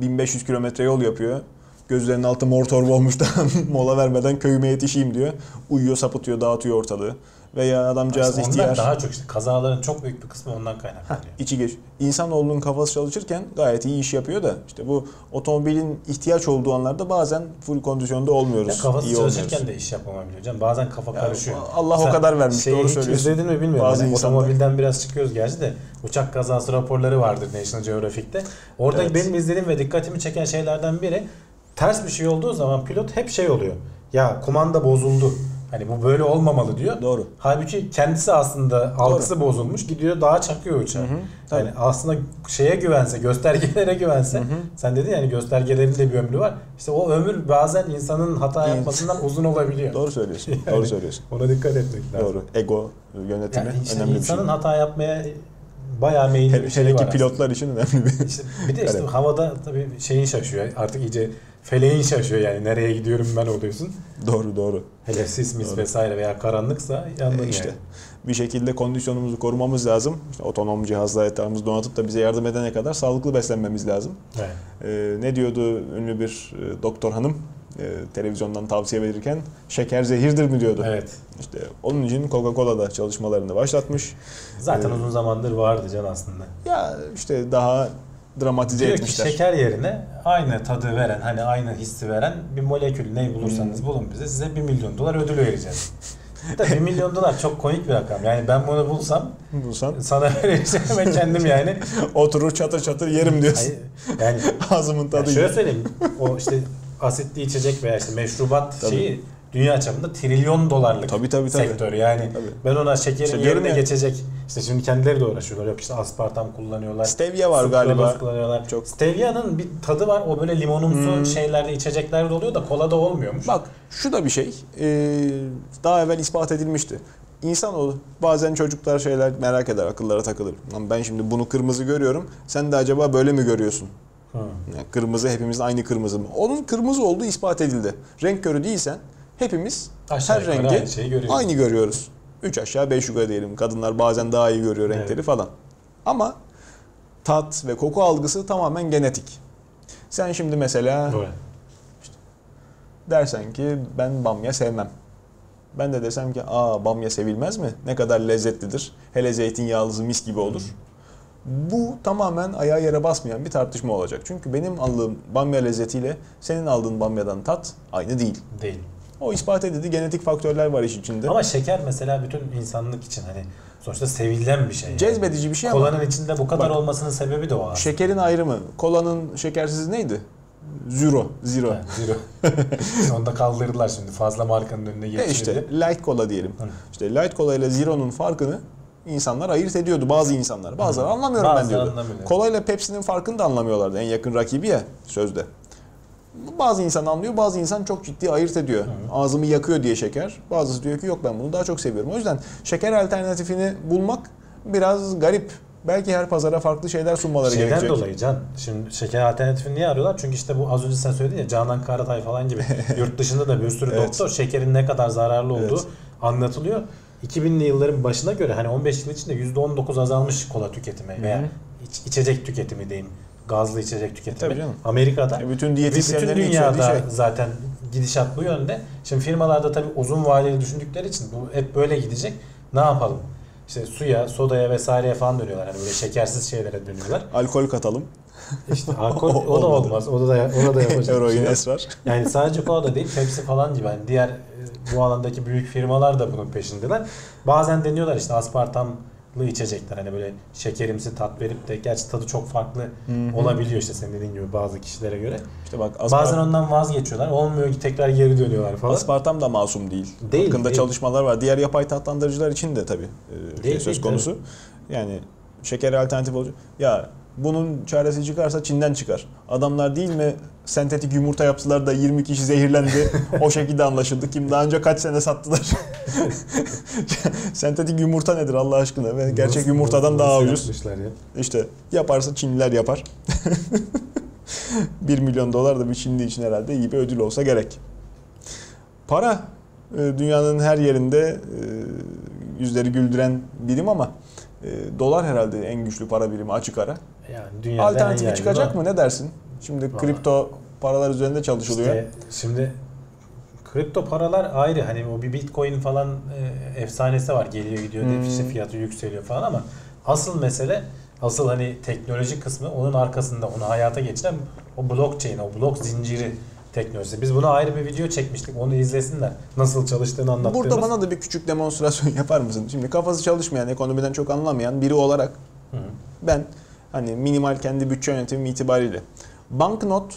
S1: 1500 kilometre yol yapıyor. Gözlerinin altı mor torba olmuş da <laughs> mola vermeden köyüme yetişeyim diyor. Uyuyor, sapıtıyor, dağıtıyor ortalığı. Veya adamcağız
S2: Aslında
S1: ihtiyar.
S2: Onlar daha çok işte kazaların çok büyük bir kısmı ondan kaynaklanıyor.
S1: içi geç. İnsanoğlunun kafası çalışırken gayet iyi iş yapıyor da işte bu otomobilin ihtiyaç olduğu anlarda bazen full kondisyonda olmuyoruz.
S2: Ya kafası
S1: iyi
S2: çalışırken
S1: olmuyoruz.
S2: de iş yapamayabiliyor canım. Bazen kafa
S1: Ya
S2: karışıyor.
S1: Allah o
S2: Sen
S1: kadar vermiş,
S2: şeyi
S1: doğru söylüyorsun.
S2: izledin mi bilmiyorum.
S1: Bazı insanlar-
S2: otomobilden biraz çıkıyoruz gerçi de uçak kazası raporları vardır National Geographic'te. Orada
S1: Evet.
S2: benim izlediğim ve dikkatimi çeken şeylerden biri ters bir şey olduğu zaman pilot hep şey oluyor. Ya kumanda bozuldu. Hani bu böyle olmamalı diyor.
S1: Doğru.
S2: Halbuki kendisi aslında algısı bozulmuş. Gidiyor dağa çakıyor uçağı.
S1: Hı hı.
S2: Yani aslında şeye güvense, göstergelere güvense.
S1: Hı hı.
S2: Sen dedin yani göstergelerin de bir ömrü var. İşte o ömür bazen insanın hata yapmasından uzun olabiliyor.
S1: Doğru söylüyorsun. <laughs>
S2: Yani-
S1: Doğru söylüyorsun.
S2: Ona dikkat etmek lazım.
S1: Doğru. Ego yönetimi
S2: Yani işte
S1: önemli bir şey.
S2: insanın hata yapmaya bayağı meyilli
S1: Hele,
S2: bir şey
S1: hele
S2: var
S1: ki
S2: aslında.
S1: pilotlar için önemli bir.
S2: İşte bir de işte
S1: Evet.
S2: havada tabii şeyin şaşıyor. Artık iyice feleğin şaşıyor yani nereye gidiyorum ben oluyorsun.
S1: doğru doğru.
S2: Hele sis mis
S1: Doğru.
S2: vesaire veya karanlıksa yandın
S1: E, işte
S2: yani.
S1: bir şekilde kondisyonumuzu korumamız lazım. İşte otonom cihazla etrafımızı donatıp da bize yardım edene kadar sağlıklı beslenmemiz lazım.
S2: Evet.
S1: Ee, ne diyordu ünlü bir e, doktor hanım e, televizyondan tavsiye verirken şeker zehirdir mi diyordu.
S2: evet.
S1: İşte onun için Coca-Cola da çalışmalarını başlatmış.
S2: Zaten
S1: Ee,
S2: uzun zamandır vardı can aslında.
S1: Ya işte daha dramatize
S2: Diyor ki
S1: etmişler.
S2: şeker yerine aynı tadı veren, hani aynı hissi veren bir molekül ne bulursanız
S1: Hmm.
S2: bulun bize size 1 milyon dolar ödül vereceğiz. Tabii 1 milyon dolar çok komik bir rakam. Yani ben bunu bulsam
S1: Bulsan
S2: sana <laughs> vereceğim ve kendim yani. <laughs>
S1: oturur çatır çatır yerim diyorsun.
S2: Hayır, yani <laughs>
S1: Ağzımın tadı.
S2: şöyle söyleyeyim. O işte asitli içecek veya işte meşrubat
S1: Tabii.
S2: şeyi dünya çapında trilyon dolarlık
S1: Tabii, tabii, tabii.
S2: sektör. Yani
S1: Tabii.
S2: ben ona şekerin
S1: İşte
S2: yerine geçecek. İşte şimdi kendileri de uğraşıyorlar. Yok işte aspartam kullanıyorlar.
S1: Stevia var galiba.
S2: kullanıyorlar.
S1: Çok.
S2: Stevia'nın bir tadı var. O böyle limonumsu
S1: Hmm.
S2: şeylerde içeceklerde oluyor da kolada olmuyormuş.
S1: Bak şu da bir şey. Ee, daha evvel ispat edilmişti. İnsanoğlu bazen çocuklar şeyler merak eder, akıllara takılır. Lan ben şimdi bunu kırmızı görüyorum. Sen de acaba böyle mi görüyorsun?
S2: Hı.
S1: Yani kırmızı hepimizin aynı kırmızı mı? Onun kırmızı olduğu ispat edildi. Renk körü değilsen hepimiz
S2: Aşağı
S1: her rengi
S2: aynı görüyoruz.
S1: aynı görüyoruz. 3 aşağı 5 yukarı diyelim. Kadınlar bazen daha iyi görüyor renkleri
S2: Evet.
S1: falan. Ama tat ve koku algısı tamamen genetik. Sen şimdi mesela
S2: Doğru.
S1: dersen ki ben bamya sevmem. Ben de desem ki aa bamya sevilmez mi? Ne kadar lezzetlidir. Hele zeytinyağlısı mis gibi olur. Bu tamamen ayağa yere basmayan bir tartışma olacak. Çünkü benim aldığım bamya lezzetiyle senin aldığın bamyadan tat aynı değil.
S2: Değil.
S1: O ispat edildi. Genetik faktörler var iş içinde.
S2: Ama şeker mesela bütün insanlık için hani sonuçta sevilen bir şey. yani.
S1: Cezbedici bir şey ama
S2: Kolanın içinde bu kadar
S1: Bak,
S2: olmasının sebebi de o aslında.
S1: şekerin ayrımı. Kolanın şekersiz neydi? Zero. Zero.
S2: Ha, Zero. <laughs> Onu da kaldırdılar şimdi. Fazla markanın önüne
S1: E
S2: geçti.
S1: işte light kola diyelim.
S2: Hı.
S1: İşte light kola ile zero'nun farkını insanlar ayırt ediyordu bazı insanlar. Bazıları anlamıyorum ben
S2: Bazıları
S1: diyordu.
S2: anlamıyor.
S1: Kola ile Pepsi'nin farkını da anlamıyorlardı. En yakın rakibi ya sözde. Bazı insan anlıyor, bazı insan çok ciddi ayırt ediyor. Ağzımı yakıyor diye şeker. Bazısı diyor ki yok ben bunu daha çok seviyorum. O yüzden şeker alternatifini bulmak biraz garip. Belki her pazara farklı şeyler sunmaları
S2: Şeyden
S1: gerekecek.
S2: dolayı Can. Şimdi şeker alternatifini niye arıyorlar? Çünkü işte bu az önce sen söyledin ya Canan Karatay falan gibi <laughs> yurt dışında da bir sürü
S1: Evet.
S2: doktor şekerin ne kadar zararlı olduğu
S1: Evet.
S2: anlatılıyor. 2000'li yılların başına göre hani 15 yıl içinde %19 azalmış kola tüketimi veya iç- içecek tüketimi diyeyim. Gazlı içecek tüketimi.
S1: Tabii canım.
S2: Amerika'da
S1: E, bütün
S2: bütün
S1: diyetisyenlerin ilk
S2: dünyada
S1: şey.
S2: zaten gidişat bu yönde. Şimdi firmalarda tabii uzun vadeli düşündükleri için bu hep böyle gidecek. Ne yapalım? İşte suya, sodaya vesaireye falan dönüyorlar. Hani böyle şekersiz şeylere dönüyorlar.
S1: Alkol katalım.
S2: İşte alkol
S1: O-
S2: o da <laughs> olmaz. O da ona da yapacak
S1: Eroin,
S2: şey
S1: esrar.
S2: Yani sadece kola da değil, Pepsi falan gibi. Yani diğer e, bu alandaki büyük firmalar da bunun peşindeler. Bazen deniyorlar işte aspartamlı içecekler. Hani böyle şekerimsi tat verip de gerçi tadı çok farklı olabiliyor işte senin dediğin gibi bazı kişilere göre.
S1: İşte bak
S2: Bazen
S1: aspart-
S2: ondan vazgeçiyorlar. Olmuyor ki tekrar geri dönüyorlar falan.
S1: aspartam da masum değil.
S2: Değil,
S1: Hakkında
S2: değil.
S1: çalışmalar var. Diğer yapay tatlandırıcılar için de tabii e, şey
S2: Değil,
S1: söz
S2: değil,
S1: konusu. Yani şeker alternatif olacak. Ya bunun çaresi çıkarsa Çin'den çıkar. Adamlar değil mi sentetik yumurta yaptılar da 20 kişi zehirlendi. o şekilde anlaşıldı. Kim daha önce kaç sene sattılar. <laughs> sentetik yumurta nedir Allah aşkına? Ve gerçek
S2: Nasıl-
S1: yumurtadan daha
S2: nasıl
S1: ucuz.
S2: yapmışlar ya?
S1: İşte yaparsa Çinliler yapar. <laughs> 1 milyon dolar da bir Çinli için herhalde iyi bir ödül olsa gerek. Para e, dünyanın her yerinde e, yüzleri güldüren birim ama e, dolar herhalde en güçlü para birimi açık ara.
S2: Yani
S1: Alternatifi çıkacak mı ne dersin? Şimdi
S2: Vallahi.
S1: kripto paralar üzerinde çalışılıyor.
S2: İşte şimdi kripto paralar ayrı. Hani o bir bitcoin falan e, efsanesi var. Geliyor gidiyor
S1: Hmm.
S2: işte fiyatı yükseliyor falan ama asıl mesele asıl hani teknoloji kısmı onun arkasında onu hayata geçiren o blockchain, o blok zinciri teknolojisi. Biz buna ayrı bir video çekmiştik. Onu izlesinler. Nasıl çalıştığını anlattığımız.
S1: Burada bana da bir küçük demonstrasyon <laughs> yapar mısın? Şimdi kafası çalışmayan, ekonomiden çok anlamayan biri olarak
S2: hı.
S1: ben hani minimal kendi bütçe yönetimim itibariyle banknot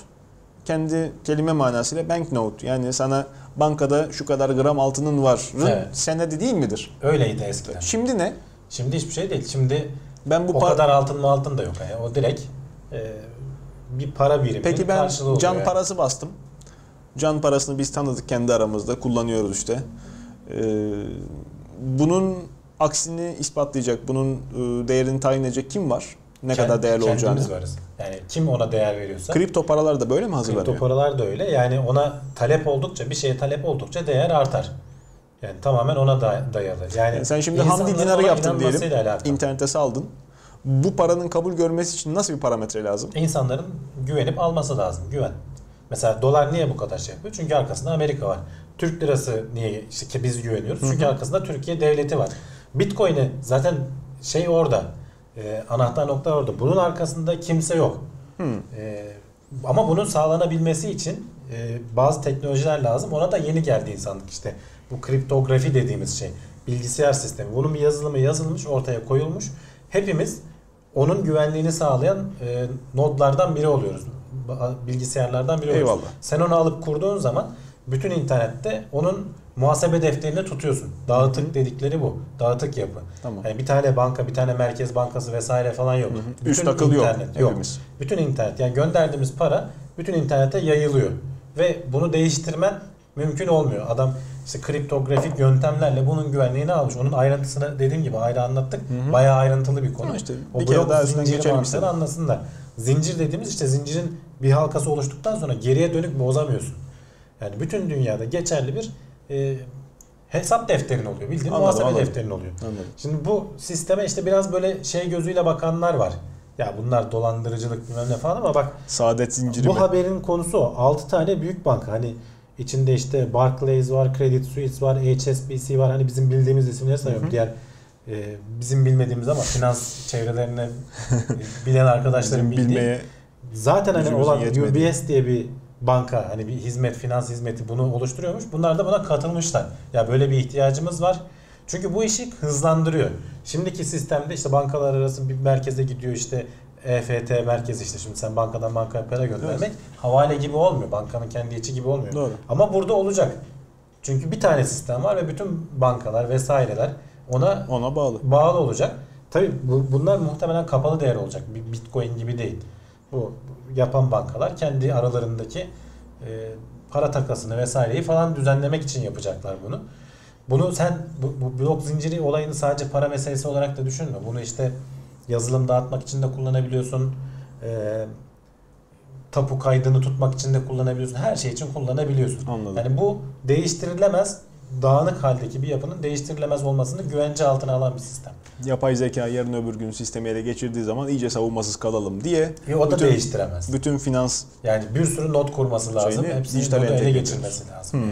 S1: kendi kelime manasıyla banknote yani sana bankada şu kadar gram altının var
S2: Evet.
S1: senedi değil midir?
S2: Öyleydi eskiden.
S1: Şimdi ne?
S2: Şimdi hiçbir şey değil. Şimdi
S1: Ben bu
S2: o kadar altın mı altın da yok. Yani. O direkt e, bir para birimi
S1: Peki ben
S2: oluyor
S1: can
S2: yani.
S1: parası bastım. Can parasını biz tanıdık kendi aramızda kullanıyoruz işte. Ee, bunun aksini ispatlayacak, bunun e, değerini tayin edecek kim var? Ne
S2: Kend-
S1: kadar değerli
S2: kendimiz
S1: olacağını.
S2: varız. Yani kim ona değer veriyorsa.
S1: Kripto paralar da böyle mi hazırlanıyor?
S2: Kripto paralar da öyle. Yani ona talep oldukça, bir şeye talep oldukça değer artar. Yani tamamen ona da dayalı. Yani
S1: Yani sen şimdi Hamdi dinarı yaptın diyelim. İnternete saldın. Bu paranın kabul görmesi için nasıl bir parametre lazım?
S2: İnsanların güvenip alması lazım. Güven. Mesela dolar niye bu kadar şey yapıyor? Çünkü arkasında Amerika var. Türk lirası niye işte ki biz güveniyoruz? Çünkü arkasında Türkiye devleti var. Bitcoin'i zaten şey orada. E, anahtar nokta orada. Bunun arkasında kimse yok.
S1: Hmm.
S2: E, ama bunun sağlanabilmesi için e, bazı teknolojiler lazım. Ona da yeni geldi insanlık işte. Bu kriptografi dediğimiz şey. Bilgisayar sistemi. Bunun bir yazılımı yazılmış, ortaya koyulmuş. Hepimiz onun güvenliğini sağlayan e, nodlardan biri oluyoruz. Bilgisayarlardan biri oluyoruz.
S1: Eyvallah.
S2: Sen onu alıp kurduğun zaman bütün internette onun muhasebe defterini tutuyorsun. Dağıtık dedikleri bu. Dağıtık yapı.
S1: Tamam.
S2: Yani bir tane banka, bir tane merkez bankası vesaire falan yok.
S1: Üst
S2: Bütün
S1: akıl yok.
S2: internet yok.
S1: Hepimiz.
S2: Bütün internet yani gönderdiğimiz para bütün internete yayılıyor. Ve bunu değiştirmen mümkün olmuyor. Adam işte kriptografik yöntemlerle bunun güvenliğini almış. Onun ayrıntısını dediğim gibi ayrı anlattık. Bayağı ayrıntılı bir konu.
S1: İşte
S2: o
S1: bir kere
S2: blok
S1: daha üstünden
S2: zinciri mantığını anlasınlar. Zincir dediğimiz işte zincirin bir halkası oluştuktan sonra geriye dönük bozamıyorsun. Yani bütün dünyada geçerli bir e, hesap defterin oluyor. Bildiğin
S1: Anladım,
S2: muhasebe
S1: anladım.
S2: defterin oluyor.
S1: Anladım.
S2: Şimdi bu sisteme işte biraz böyle şey gözüyle bakanlar var. Ya bunlar dolandırıcılık bilmem ne falan ama bak
S1: Saadet zinciri
S2: bu
S1: mi?
S2: haberin konusu o. 6 tane büyük banka hani içinde işte Barclays var, Credit Suisse var, HSBC var. Hani bizim bildiğimiz isimleri sayıyorum. Diğer e, bizim bilmediğimiz ama finans çevrelerine <laughs> bilen arkadaşların bildiği
S1: bilmeye
S2: zaten hani olan
S1: yetmediği.
S2: UBS diye bir banka hani bir hizmet finans hizmeti bunu oluşturuyormuş. Bunlar da buna katılmışlar. Ya böyle bir ihtiyacımız var. Çünkü bu işi hızlandırıyor. Şimdiki sistemde işte bankalar arası bir merkeze gidiyor işte EFT merkezi işte şimdi sen bankadan bankaya para göndermek havale gibi olmuyor. Bankanın kendi içi gibi olmuyor.
S1: Doğru.
S2: Ama burada olacak. Çünkü bir tane sistem var ve bütün bankalar vesaireler ona
S1: ona bağlı.
S2: bağlı olacak. Tabii bu, bunlar muhtemelen kapalı değer olacak. Bir Bitcoin gibi değil. Bu yapan bankalar kendi aralarındaki e, para takasını vesaireyi falan düzenlemek için yapacaklar bunu. Bunu sen bu, bu blok zinciri olayını sadece para meselesi olarak da düşünme. Bunu işte yazılım dağıtmak için de kullanabiliyorsun. E, tapu kaydını tutmak için de kullanabiliyorsun. Her şey için kullanabiliyorsun.
S1: Anladım.
S2: Yani bu değiştirilemez dağınık haldeki bir yapının değiştirilemez olmasını güvence altına alan bir sistem.
S1: Yapay zeka yarın öbür gün sistemi ele geçirdiği zaman iyice savunmasız kalalım diye
S2: E o da
S1: bütün,
S2: değiştiremez.
S1: bütün finans
S2: Yani bir sürü not kurması lazım. Hepsini
S1: dijital
S2: ele geçirmesi lazım.
S1: Hmm.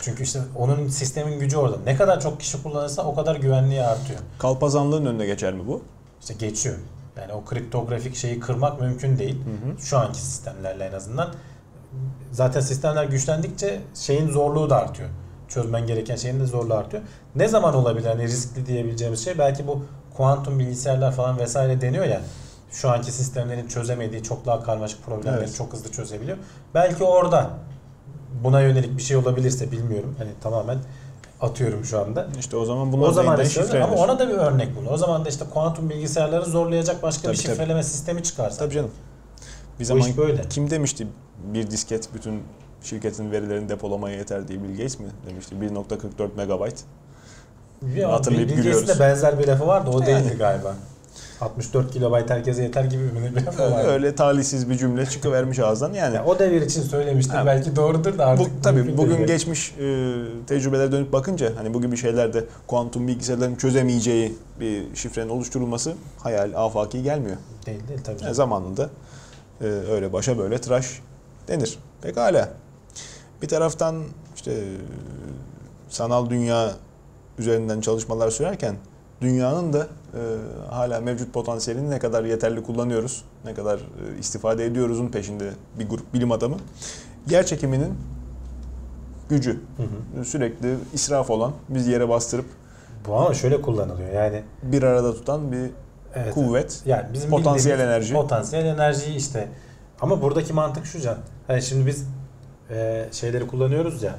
S2: Çünkü işte onun sistemin gücü orada. Ne kadar çok kişi kullanırsa o kadar güvenliği artıyor.
S1: kalpazanlığın önüne geçer mi bu?
S2: İşte geçiyor. Yani o kriptografik şeyi kırmak mümkün değil. Şu anki sistemlerle en azından. Zaten sistemler güçlendikçe şeyin zorluğu da artıyor. Çözmen gereken şeyin de zorluğu artıyor. Ne zaman olabilir hani riskli diyebileceğimiz şey belki bu kuantum bilgisayarlar falan vesaire deniyor ya. Şu anki sistemlerin çözemediği çok daha karmaşık problemleri
S1: Evet.
S2: çok hızlı çözebiliyor. Belki orada buna yönelik bir şey olabilirse bilmiyorum. Hani tamamen atıyorum şu anda.
S1: İşte o zaman bunlar
S2: o zaman
S1: da
S2: öyle. ama ona da bir örnek bunu. O zaman da işte kuantum bilgisayarları zorlayacak başka
S1: Tabii,
S2: bir
S1: tabii.
S2: şifreleme sistemi çıkarsa.
S1: Tabii canım. Bir zaman
S2: böyle.
S1: kim demişti bir disket bütün şirketin verilerini depolamaya yeter diye Bill Gates mi demişti? 1.44 megabayt.
S2: Ya,
S1: Hatırlayıp
S2: Bill Gates'in
S1: gülüyoruz.
S2: de benzer bir lafı vardı. O
S1: Yani.
S2: değildi galiba. 64 kilobayt herkese yeter gibi bir lafı vardı.
S1: öyle talihsiz bir cümle çıkıvermiş ağızdan. Yani
S2: Ya o devir için söylemiştir.
S1: Ha.
S2: Belki doğrudur da artık.
S1: bu tabii bugün
S2: değil.
S1: geçmiş e, tecrübelere dönüp bakınca hani bu gibi şeylerde kuantum bilgisayarların çözemeyeceği bir şifrenin oluşturulması hayal afaki gelmiyor.
S2: Değil değil tabii.
S1: Yani zamanında e, öyle başa böyle tıraş denir. Pekala. Bir taraftan işte e, sanal dünya üzerinden çalışmalar sürerken dünyanın da e, hala mevcut potansiyelini ne kadar yeterli kullanıyoruz, ne kadar e, istifade ediyoruzun peşinde bir grup bilim adamı. Yer çekiminin gücü
S2: Hı hı.
S1: sürekli israf olan, biz yere bastırıp
S2: Bu ama şöyle kullanılıyor. Yani
S1: bir arada tutan bir
S2: evet,
S1: kuvvet.
S2: Yani bizim
S1: Potansiyel enerji.
S2: Potansiyel enerjiyi işte. Ama buradaki mantık şu can. Hani şimdi biz e, şeyleri kullanıyoruz ya.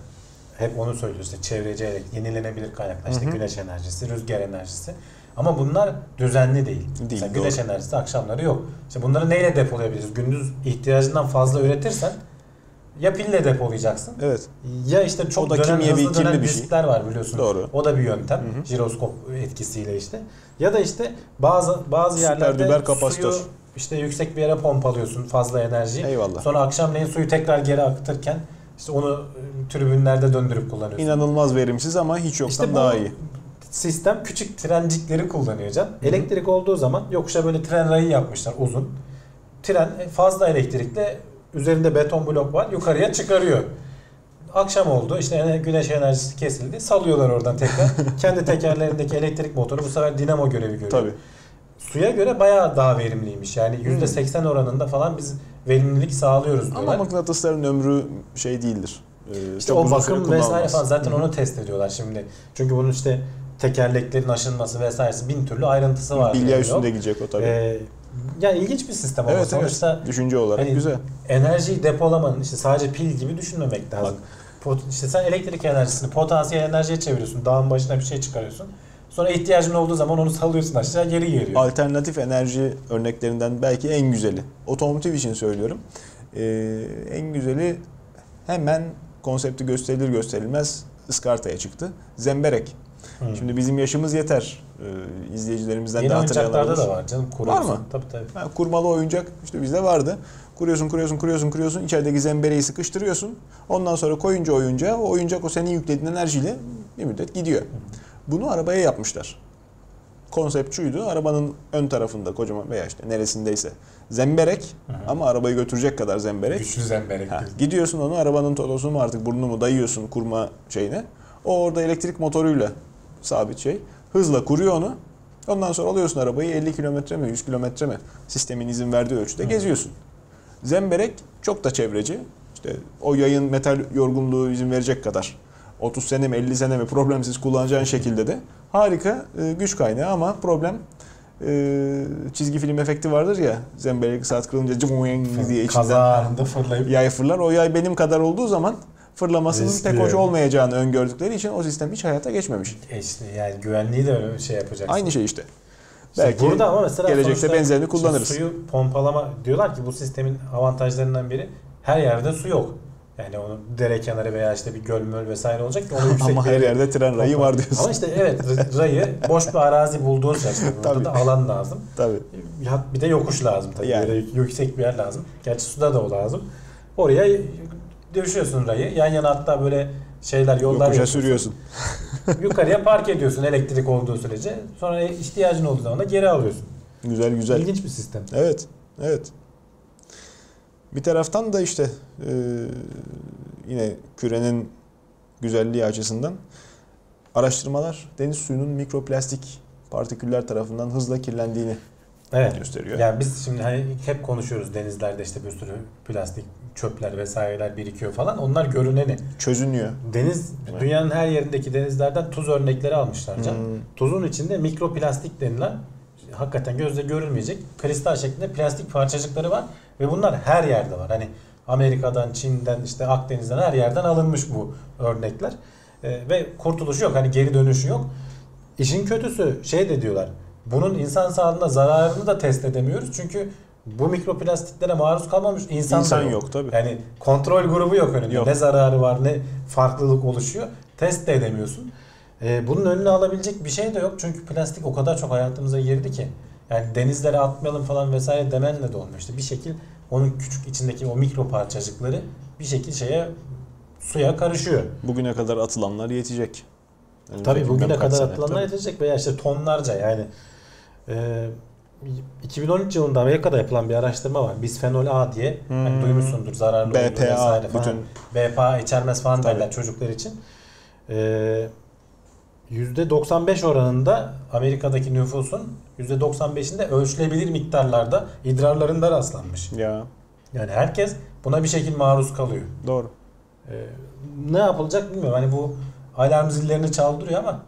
S2: Hep onu söylüyoruz işte çevreci yenilenebilir kaynaklar işte
S1: Hı hı.
S2: güneş enerjisi, rüzgar enerjisi. Ama bunlar düzenli değil.
S1: Değil,
S2: Mesela
S1: doğru.
S2: güneş enerjisi akşamları yok. İşte bunları neyle depolayabiliriz? Gündüz ihtiyacından fazla üretirsen ya pille depolayacaksın
S1: Evet.
S2: ya işte
S1: O
S2: çok
S1: da
S2: dönen
S1: kimyevi,
S2: hızlı dönen
S1: bir şey.
S2: diskler var biliyorsun.
S1: Doğru.
S2: O da bir yöntem.
S1: Hı hı.
S2: Jiroskop etkisiyle işte. Ya da işte bazı bazı
S1: Süper
S2: yerlerde
S1: düber kapasitör.
S2: suyu işte yüksek bir yere pompalıyorsun fazla enerji.
S1: Eyvallah.
S2: Sonra akşamleyin suyu tekrar geri akıtırken işte onu e, tribünlerde döndürüp kullanıyorsun.
S1: İnanılmaz verimsiz ama hiç yoktan
S2: İşte
S1: daha iyi.
S2: sistem küçük trencikleri kullanıyor can. Elektrik olduğu zaman yokuşa böyle tren rayı yapmışlar uzun. Tren fazla elektrikle üzerinde beton blok var yukarıya çıkarıyor. Akşam oldu işte güneş enerjisi kesildi salıyorlar oradan tekrar. <laughs> Kendi tekerlerindeki elektrik motoru bu sefer dinamo görevi görüyor.
S1: Tabii.
S2: Suya göre bayağı daha verimliymiş. Yani %80 oranında falan biz verimlilik sağlıyoruz diyorlar.
S1: Ama mıknatısların ömrü şey değildir. Ee,
S2: İşte o bakım vesaire falan zaten
S1: Hı hı.
S2: onu test ediyorlar şimdi. Çünkü bunun işte tekerleklerin aşınması vesairesi bin türlü ayrıntısı var.
S1: Bilya
S2: Yani
S1: üstünde
S2: o.
S1: gidecek o tabii.
S2: Ee, ya ilginç bir sistem ama
S1: evet
S2: sonuçta
S1: evet. Düşünce olarak
S2: hani
S1: güzel.
S2: enerjiyi depolamanın işte sadece pil gibi düşünmemek lazım. Pot, işte sen elektrik enerjisini potansiyel enerjiye çeviriyorsun. Dağın başına bir şey çıkarıyorsun. Sonra ihtiyacın olduğu zaman onu salıyorsun aşağı geri geliyor.
S1: Alternatif enerji örneklerinden belki en güzeli. Otomotiv için söylüyorum. Ee, en güzeli hemen konsepti gösterilir gösterilmez ıskartaya çıktı. Zemberek.
S2: Hı.
S1: Şimdi bizim yaşımız yeter. Ee, izleyicilerimizden
S2: Yeni
S1: de hatırlayanlar
S2: oyuncaklarda
S1: olur.
S2: da var canım. Kuruyorsun.
S1: Var mı?
S2: Tabii tabii.
S1: Ha, kurmalı oyuncak işte bizde vardı. Kuruyorsun, kuruyorsun, kuruyorsun, kuruyorsun. İçerideki zembereği sıkıştırıyorsun. Ondan sonra koyunca oyuncağı, o oyuncak o senin yüklediğin enerjiyle bir müddet gidiyor. Bunu arabaya yapmışlar. Konsept şuydu. Arabanın ön tarafında kocaman veya işte neresindeyse zemberek
S2: Hı hı.
S1: ama arabayı götürecek kadar zemberek.
S2: Güçlü zemberek.
S1: Ha, gidiyorsun onu arabanın totosunu mu artık burnunu mu dayıyorsun kurma şeyine. O orada elektrik motoruyla sabit şey. Hızla kuruyor onu. Ondan sonra alıyorsun arabayı 50 kilometre mi 100 kilometre mi sistemin izin verdiği ölçüde geziyorsun. Zemberek çok da çevreci. İşte o yayın metal yorgunluğu izin verecek kadar 30 sene mi 50 sene mi problemsiz kullanacağın şekilde de harika e, güç kaynağı ama problem e, çizgi film efekti vardır ya zemberek saat kırılınca cımoing diye içinden
S2: fırlayıp
S1: yay fırlar. O yay benim kadar olduğu zaman fırlamasının
S2: Riskli.
S1: pek hoş olmayacağını öngördükleri için o sistem hiç hayata geçmemiş.
S2: E işte yani güvenliği de öyle şey yapacaksın.
S1: Aynı şey işte.
S2: İşte
S1: Belki
S2: burada ama mesela
S1: gelecekte benzerini kullanırız.
S2: Suyu pompalama diyorlar ki bu sistemin avantajlarından biri her yerde su yok. Yani onu dere kenarı veya işte bir göl möl vesaire olacak ki onu yüksek <laughs>
S1: Ama her yerde tren rayı var diyorsun.
S2: Ama işte evet rayı boş bir arazi bulduğun için burada
S1: Tabii.
S2: da alan lazım.
S1: Tabii.
S2: Ya Bir de yokuş lazım tabii.
S1: Yani.
S2: Böyle yüksek bir yer lazım. Gerçi suda da o lazım. Oraya döşüyorsun rayı. Yan yana hatta böyle şeyler yollar
S1: Yokuşa sürüyorsun. <laughs>
S2: Yukarıya park ediyorsun elektrik olduğu sürece. Sonra ihtiyacın olduğu zaman da geri alıyorsun.
S1: Güzel güzel.
S2: İlginç bir sistem.
S1: Evet. Evet. Bir taraftan da işte e, yine kürenin güzelliği açısından araştırmalar deniz suyunun mikroplastik partiküller tarafından hızla kirlendiğini
S2: Evet.
S1: gösteriyor.
S2: Yani biz şimdi hani hep konuşuyoruz denizlerde işte bir sürü plastik çöpler vesaireler birikiyor falan. Onlar görüneni.
S1: Çözünüyor.
S2: Deniz
S1: Evet.
S2: dünyanın her yerindeki denizlerden tuz örnekleri almışlar can.
S1: Hmm.
S2: Tuzun içinde mikroplastik denilen hakikaten gözle görülmeyecek kristal şeklinde plastik parçacıkları var ve bunlar her yerde var. Hani Amerika'dan, Çin'den, işte Akdeniz'den her yerden alınmış bu örnekler. Ee, ve kurtuluşu yok. Hani geri dönüşü yok. İşin kötüsü şey de diyorlar. Bunun insan sağlığına zararını da test edemiyoruz. Çünkü bu mikroplastiklere maruz kalmamış insan,
S1: İnsan
S2: yok.
S1: yok tabii.
S2: Yani kontrol grubu yok önünde.
S1: Yok.
S2: Ne zararı var ne farklılık oluşuyor. Test de edemiyorsun. Ee, bunun önüne alabilecek bir şey de yok. Çünkü plastik o kadar çok hayatımıza girdi ki. Yani denizlere atmayalım falan vesaire demenle de olmuyor. İşte bir şekil onun küçük içindeki o mikro parçacıkları bir şekil şeye suya karışıyor.
S1: Bugüne kadar atılanlar yetecek. Önümüzdeki
S2: Tabii bugüne kadar
S1: sene.
S2: atılanlar
S1: Tabii.
S2: yetecek veya işte tonlarca yani. Ee, 2013 yılında Amerika'da yapılan bir araştırma var. Bisfenol A diye. Hani
S1: Hmm.
S2: duymuşsundur zararlı olduğu
S1: BPA
S2: vesaire falan.
S1: bütün
S2: BPA içermez falan
S1: Tabii.
S2: derler çocuklar için. Ee, %95 oranında Amerika'daki nüfusun %95'inde ölçülebilir miktarlarda idrarlarında rastlanmış.
S1: ya
S2: Yani herkes buna bir şekilde maruz kalıyor.
S1: doğru.
S2: Ee, ne yapılacak bilmiyorum. Hani bu alarm zillerini çaldırıyor ama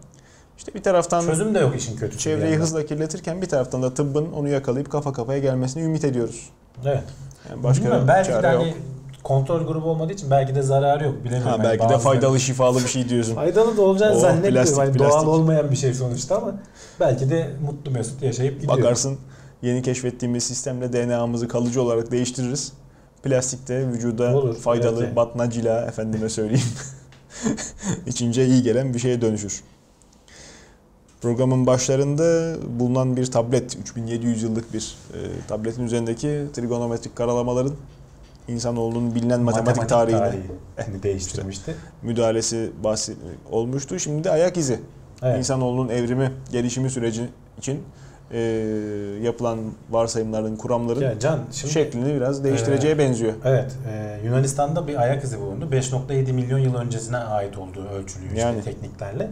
S1: İşte bir taraftan
S2: çözüm de yok işin bir
S1: çevreyi
S2: yandan.
S1: hızla kirletirken bir taraftan da tıbbın onu yakalayıp kafa kafaya gelmesini ümit ediyoruz.
S2: Evet.
S1: Yani başka
S2: Bilmiyorum, belki de hani
S1: yok.
S2: Kontrol grubu olmadığı için belki de zararı yok. Bilemiyorum.
S1: Ha,
S2: Hani
S1: belki de
S2: bazıları-
S1: faydalı şifalı bir şey diyorsun.
S2: Faydalı da olacağını zannetmiyorum.
S1: plastik,
S2: Hani
S1: plastik.
S2: doğal olmayan bir şey sonuçta ama belki de mutlu mesut yaşayıp gidiyor.
S1: Bakarsın yeni keşfettiğimiz sistemle DNA'mızı kalıcı olarak değiştiririz. Plastik de vücuda
S2: Olur,
S1: faydalı,
S2: belki.
S1: batna cila efendime söyleyeyim. <laughs> İçince iyi gelen bir şeye dönüşür. Programın başlarında bulunan bir tablet, 3700 yıllık bir e, tabletin üzerindeki trigonometrik karalamaların insanoğlunun bilinen matematik, tarihine
S2: tarihini <laughs> değiştirmişti.
S1: müdahalesi bahsi olmuştu. Şimdi de ayak izi.
S2: Evet.
S1: İnsanoğlunun evrimi, gelişimi süreci için e, yapılan varsayımların, kuramların
S2: Ya Can şimdi
S1: şeklini biraz değiştireceğe benziyor.
S2: Evet, e, Yunanistan'da bir ayak izi bulundu. 5.7 milyon yıl öncesine ait olduğu ölçülüyor işte
S1: Yani.
S2: tekniklerle.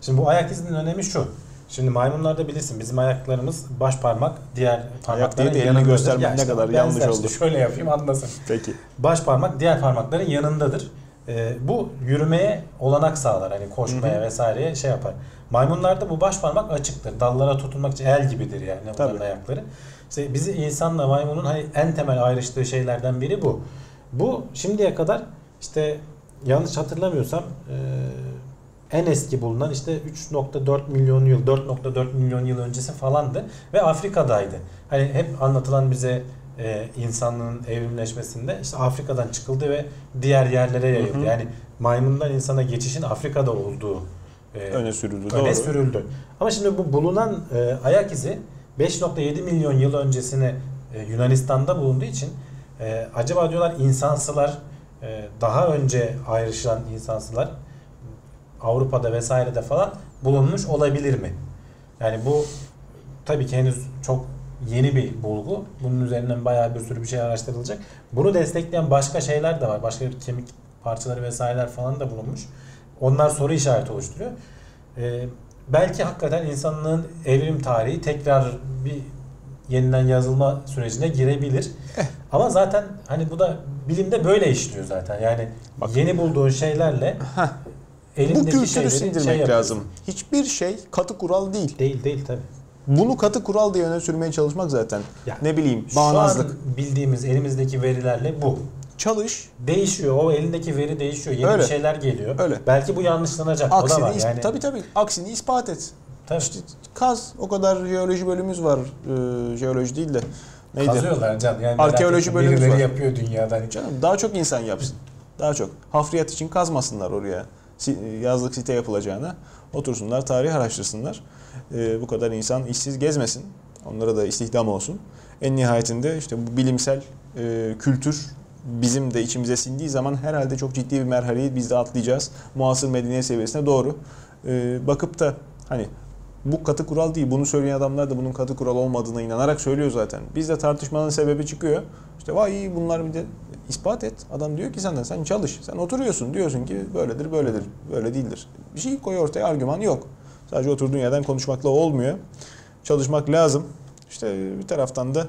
S2: Şimdi bu ayak izinin önemi şu. Şimdi maymunlarda bilirsin bizim ayaklarımız baş parmak, diğer parmakların
S1: değil de elini
S2: yanındadır.
S1: göstermek
S2: Ya
S1: ne kadar yanlış oldu. <laughs>
S2: şöyle yapayım anlasın.
S1: Peki.
S2: Baş parmak diğer parmakların yanındadır. E, bu yürümeye olanak sağlar. Hani koşmaya
S1: Hı hı.
S2: vesaireye şey yapar. Maymunlarda bu baş parmak açıktır. Dallara tutunmak için el gibidir yani onların
S1: Tabii.
S2: ayakları. İşte bizi insanla maymunun hani en temel ayrıştığı şeylerden biri bu. Bu şimdiye kadar işte yanlış hatırlamıyorsam e, en eski bulunan işte 3.4 milyon yıl, 4.4 milyon yıl öncesi falandı ve Afrika'daydı. Hani hep anlatılan bize e, insanlığın evrimleşmesinde işte Afrika'dan çıkıldı ve diğer yerlere yayıldı.
S1: Hı hı.
S2: Yani maymundan insana geçişin Afrika'da olduğu e,
S1: Öne sürüldü.
S2: öne
S1: Doğru.
S2: sürüldü. Ama şimdi bu bulunan e, ayak izi 5.7 milyon yıl öncesine e, Yunanistan'da bulunduğu için e, acaba diyorlar insansılar e, daha önce ayrışılan insansılar Avrupa'da vesairede falan bulunmuş olabilir mi? Yani bu tabii ki henüz çok yeni bir bulgu. Bunun üzerinden bayağı bir sürü bir şey araştırılacak. Bunu destekleyen başka şeyler de var. Başka kemik parçaları vesaireler falan da bulunmuş. Onlar soru işareti oluşturuyor. Ee, belki hakikaten insanlığın evrim tarihi tekrar bir yeniden yazılma sürecine girebilir.
S1: Eh.
S2: Ama zaten hani bu da bilimde böyle işliyor zaten. Yani
S1: Bak.
S2: yeni bulduğun şeylerle
S1: Heh, bu
S2: elindeki
S1: kültürü sindirmek
S2: şey
S1: lazım. Hiçbir şey katı kural değil.
S2: Değil değil tabii.
S1: Bunu katı kural diye öne sürmeye çalışmak zaten.
S2: Ya,
S1: ne bileyim
S2: Şu an
S1: bağnazlık.
S2: bildiğimiz elimizdeki verilerle bu.
S1: Çalış,
S2: Değişiyor. O elindeki veri değişiyor. Yeni
S1: Öyle.
S2: bir şeyler geliyor.
S1: Öyle.
S2: Belki bu yanlışlanacak. o da
S1: aksini,
S2: var. Yani,
S1: tabii tabii aksini ispat et.
S2: tabii.
S1: İşte kaz, o kadar jeoloji bölümümüz var. Ee, jeoloji değil de neydi?
S2: Kazıyorlar canım. Yani
S1: Arkeoloji bölümümüz var.
S2: yapıyor dünyadan.
S1: Canım daha çok insan yapsın. Daha çok. Hafriyat için kazmasınlar oraya. Yazlık site yapılacağına. Otursunlar, tarih araştırsınlar. Ee, bu kadar insan işsiz gezmesin. Onlara da istihdam olsun. En nihayetinde işte bu bilimsel e, kültür bizim de içimize sindiği zaman herhalde çok ciddi bir merhaleyi biz de atlayacağız. Muasır medeniyet seviyesine doğru. Ee, bakıp da hani bu katı kural değil. Bunu söyleyen adamlar da bunun katı kural olmadığına inanarak söylüyor zaten. Bizde tartışmanın sebebi çıkıyor. İşte vay bunlar bir de ispat et. Adam diyor ki sana sen çalış. Sen oturuyorsun diyorsun ki böyledir böyledir. Böyle değildir. Bir şey koy ortaya argüman yok. Sadece oturduğun yerden konuşmakla olmuyor. Çalışmak lazım. İşte bir taraftan da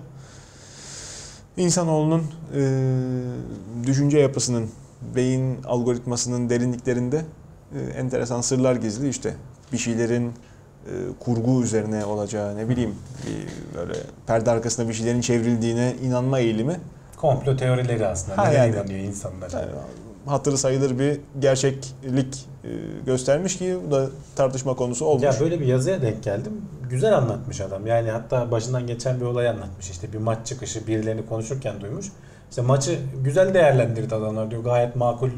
S1: insanoğlunun e, düşünce yapısının, beyin algoritmasının derinliklerinde e, enteresan sırlar gizli. İşte bir şeylerin e, kurgu üzerine olacağı ne bileyim bir böyle perde arkasında bir şeylerin çevrildiğine inanma eğilimi
S2: Komplo teorileri aslında.
S1: Ha,
S2: Neden
S1: yani.
S2: inanıyor insanlar?
S1: yani hatırı sayılır bir gerçeklik e, göstermiş ki bu da tartışma konusu olmuş.
S2: Ya böyle bir yazıya denk geldim. Güzel anlatmış adam. Yani hatta başından geçen bir olay anlatmış. İşte bir maç çıkışı birilerini konuşurken duymuş. İşte maçı güzel değerlendirdi adamlar diyor. Gayet makul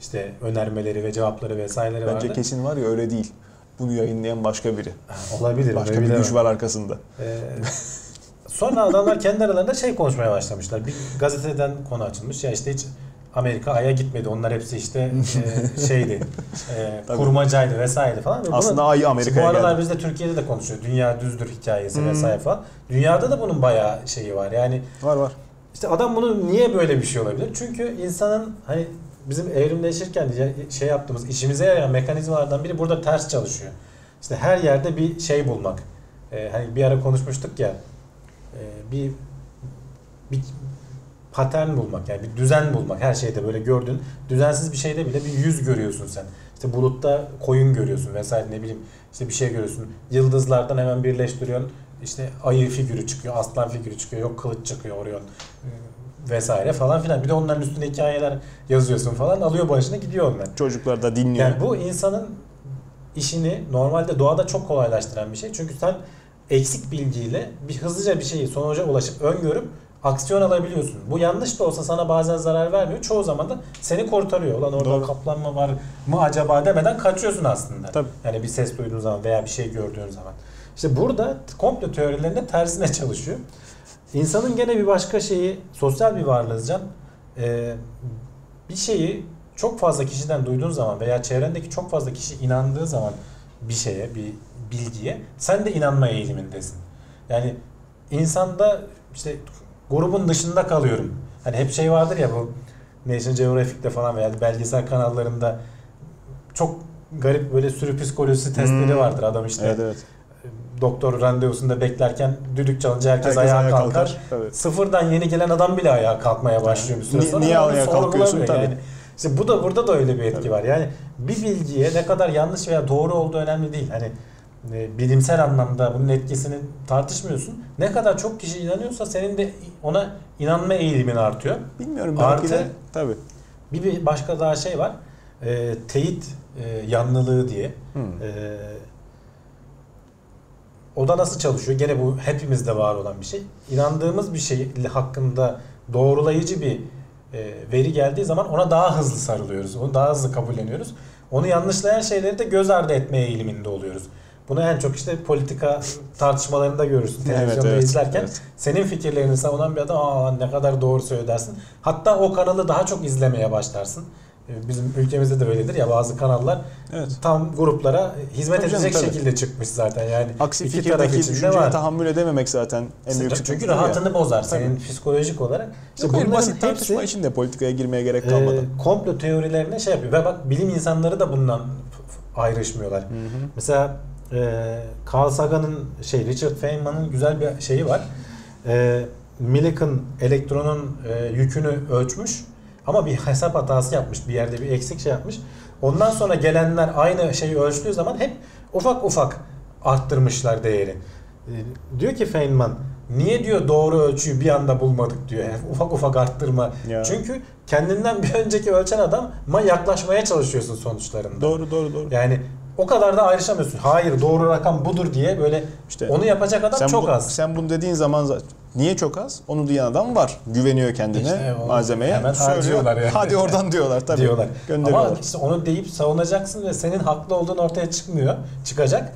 S2: işte önermeleri ve cevapları vesaireleri
S1: Bence
S2: vardı.
S1: kesin var ya öyle değil. Bunu yayınlayan başka biri.
S2: Olabilir.
S1: Başka bir güç var arkasında.
S2: Ee, <laughs> sonra adamlar kendi aralarında şey konuşmaya başlamışlar. Bir gazeteden konu açılmış. Ya işte hiç Amerika Ay'a gitmedi. Onlar hepsi işte <laughs> e, şeydi. E, kurmacaydı vesaire falan. Ve
S1: Aslında
S2: bunun-
S1: Ay
S2: işte bu
S1: Amerika'ya
S2: aralar
S1: geldi.
S2: bizde Türkiye'de de konuşuyor. Dünya düzdür hikayesi
S1: Hmm.
S2: vesaire falan. Dünyada da bunun bayağı şeyi var. Yani
S1: Var var.
S2: işte adam bunu niye böyle bir şey olabilir? Çünkü insanın hani bizim evrimleşirken şey yaptığımız işimize yarayan mekanizmalardan biri burada ters çalışıyor. İşte her yerde bir şey bulmak. Ee, hani bir ara konuşmuştuk ya bir bir patern bulmak yani bir düzen bulmak her şeyde böyle gördün düzensiz bir şeyde bile bir yüz görüyorsun sen. İşte bulutta koyun görüyorsun vesaire ne bileyim işte bir şey görüyorsun. Yıldızlardan hemen birleştiriyorsun. İşte ayı figürü çıkıyor, aslan figürü çıkıyor, yok kılıç çıkıyor Orion vesaire falan filan. Bir de onların üstünde hikayeler yazıyorsun falan alıyor başına gidiyor onlar.
S1: Çocuklar da dinliyor.
S2: Yani bu insanın işini normalde doğada çok kolaylaştıran bir şey. Çünkü sen eksik bilgiyle bir hızlıca bir şeyi sonuca ulaşıp öngörüp aksiyon alabiliyorsun. Bu yanlış da olsa sana bazen zarar vermiyor. Çoğu zaman da seni kurtarıyor. Ulan orada
S1: Doğru.
S2: kaplan mı var mı acaba demeden kaçıyorsun aslında.
S1: Tabii.
S2: Yani bir ses duyduğun zaman veya bir şey gördüğün zaman. İşte burada komplo teorilerinde tersine çalışıyor. İnsanın gene bir başka şeyi, sosyal bir varlığız can. Ee, bir şeyi çok fazla kişiden duyduğun zaman veya çevrendeki çok fazla kişi inandığı zaman bir şeye, bir bilgiye sen de inanma eğilimindesin. Yani insanda işte grubun dışında kalıyorum. Hani hep şey vardır ya bu National Geographic'te falan veya belgesel kanallarında çok garip böyle sürü psikolojisi testleri
S1: Hmm.
S2: vardır. Adam işte
S1: Evet evet.
S2: doktor randevusunda beklerken düdük çalınca herkes,
S1: Herkes
S2: ayağa,
S1: ayağa
S2: kalkar.
S1: kalkar. Evet.
S2: Sıfırdan yeni gelen adam bile ayağa kalkmaya başlıyor bir süre sonra.
S1: niye ayağa kalkıyorsun? Tabii.
S2: Yani. İşte bu da burada da öyle bir etki
S1: Tabii.
S2: var. Yani bir bilgiye ne kadar yanlış veya doğru olduğu önemli değil. Hani e, bilimsel anlamda bunun etkisini tartışmıyorsun. Ne kadar çok kişi inanıyorsa senin de ona inanma eğilimin artıyor.
S1: Bilmiyorum belki
S2: Artı-
S1: de tabii.
S2: Bir, bir başka daha şey var. E, teyit e, yanlılığı diye.
S1: Hmm.
S2: Ee, o da nasıl çalışıyor? Gene bu hepimizde var olan bir şey. İnandığımız bir şey hakkında doğrulayıcı bir e, veri geldiği zaman ona daha hızlı sarılıyoruz. Onu daha hızlı kabulleniyoruz. Onu yanlışlayan şeyleri de göz ardı etmeye eğiliminde oluyoruz. Bunu en çok işte politika tartışmalarında görürsün. Televizyonda
S1: evet,
S2: izlerken
S1: evet.
S2: senin fikirlerini savunan bir adam aa ne kadar doğru söylüyor dersin. Hatta o kanalı daha çok izlemeye başlarsın. Ee, Bizim ülkemizde de öyledir ya bazı kanallar
S1: Evet.
S2: tam gruplara hizmet
S1: Tabii canım,
S2: edecek
S1: tabii.
S2: şekilde çıkmış zaten yani.
S1: Aksi
S2: iki
S1: fikirdeki düşünceye
S2: var.
S1: tahammül edememek zaten en
S2: İşte
S1: büyük
S2: çünkü
S1: sıkıntıdır ya.
S2: rahatını bozar senin psikolojik olarak. İşte
S1: Yok, basit tartışma
S2: hepsi
S1: için de politikaya girmeye gerek
S2: e,
S1: kalmadı.
S2: komplo teorilerine şey yapıyor. Ve bak bilim insanları da bundan ayrışmıyorlar.
S1: Hı hı.
S2: Mesela e, Carl Sagan'ın şey Richard Feynman'ın güzel bir şeyi var. E, Millikan elektronun e, yükünü ölçmüş ama bir hesap hatası yapmış. Bir yerde bir eksik şey yapmış. Ondan sonra gelenler aynı şeyi ölçtüğü zaman hep ufak ufak arttırmışlar değeri. E, diyor ki Feynman niye diyor doğru ölçüyü bir anda bulmadık diyor. Yani ufak ufak arttırma.
S1: Ya.
S2: Çünkü kendinden bir önceki ölçen adama yaklaşmaya çalışıyorsun sonuçlarında.
S1: Doğru doğru doğru.
S2: Yani o kadar da ayrışamıyorsun. Hayır doğru rakam budur diye böyle
S1: İşte
S2: onu yapacak adam
S1: sen
S2: çok
S1: bu-
S2: az.
S1: Sen bunu dediğin zaman niye çok az? Onu diyen adam var. Güveniyor kendine,
S2: İşte
S1: malzemeye.
S2: hemen harcıyorlar yani.
S1: Hadi oradan diyorlar tabii.
S2: diyorlar. Ama işte onu deyip savunacaksın ve senin haklı olduğun ortaya çıkmıyor. Çıkacak.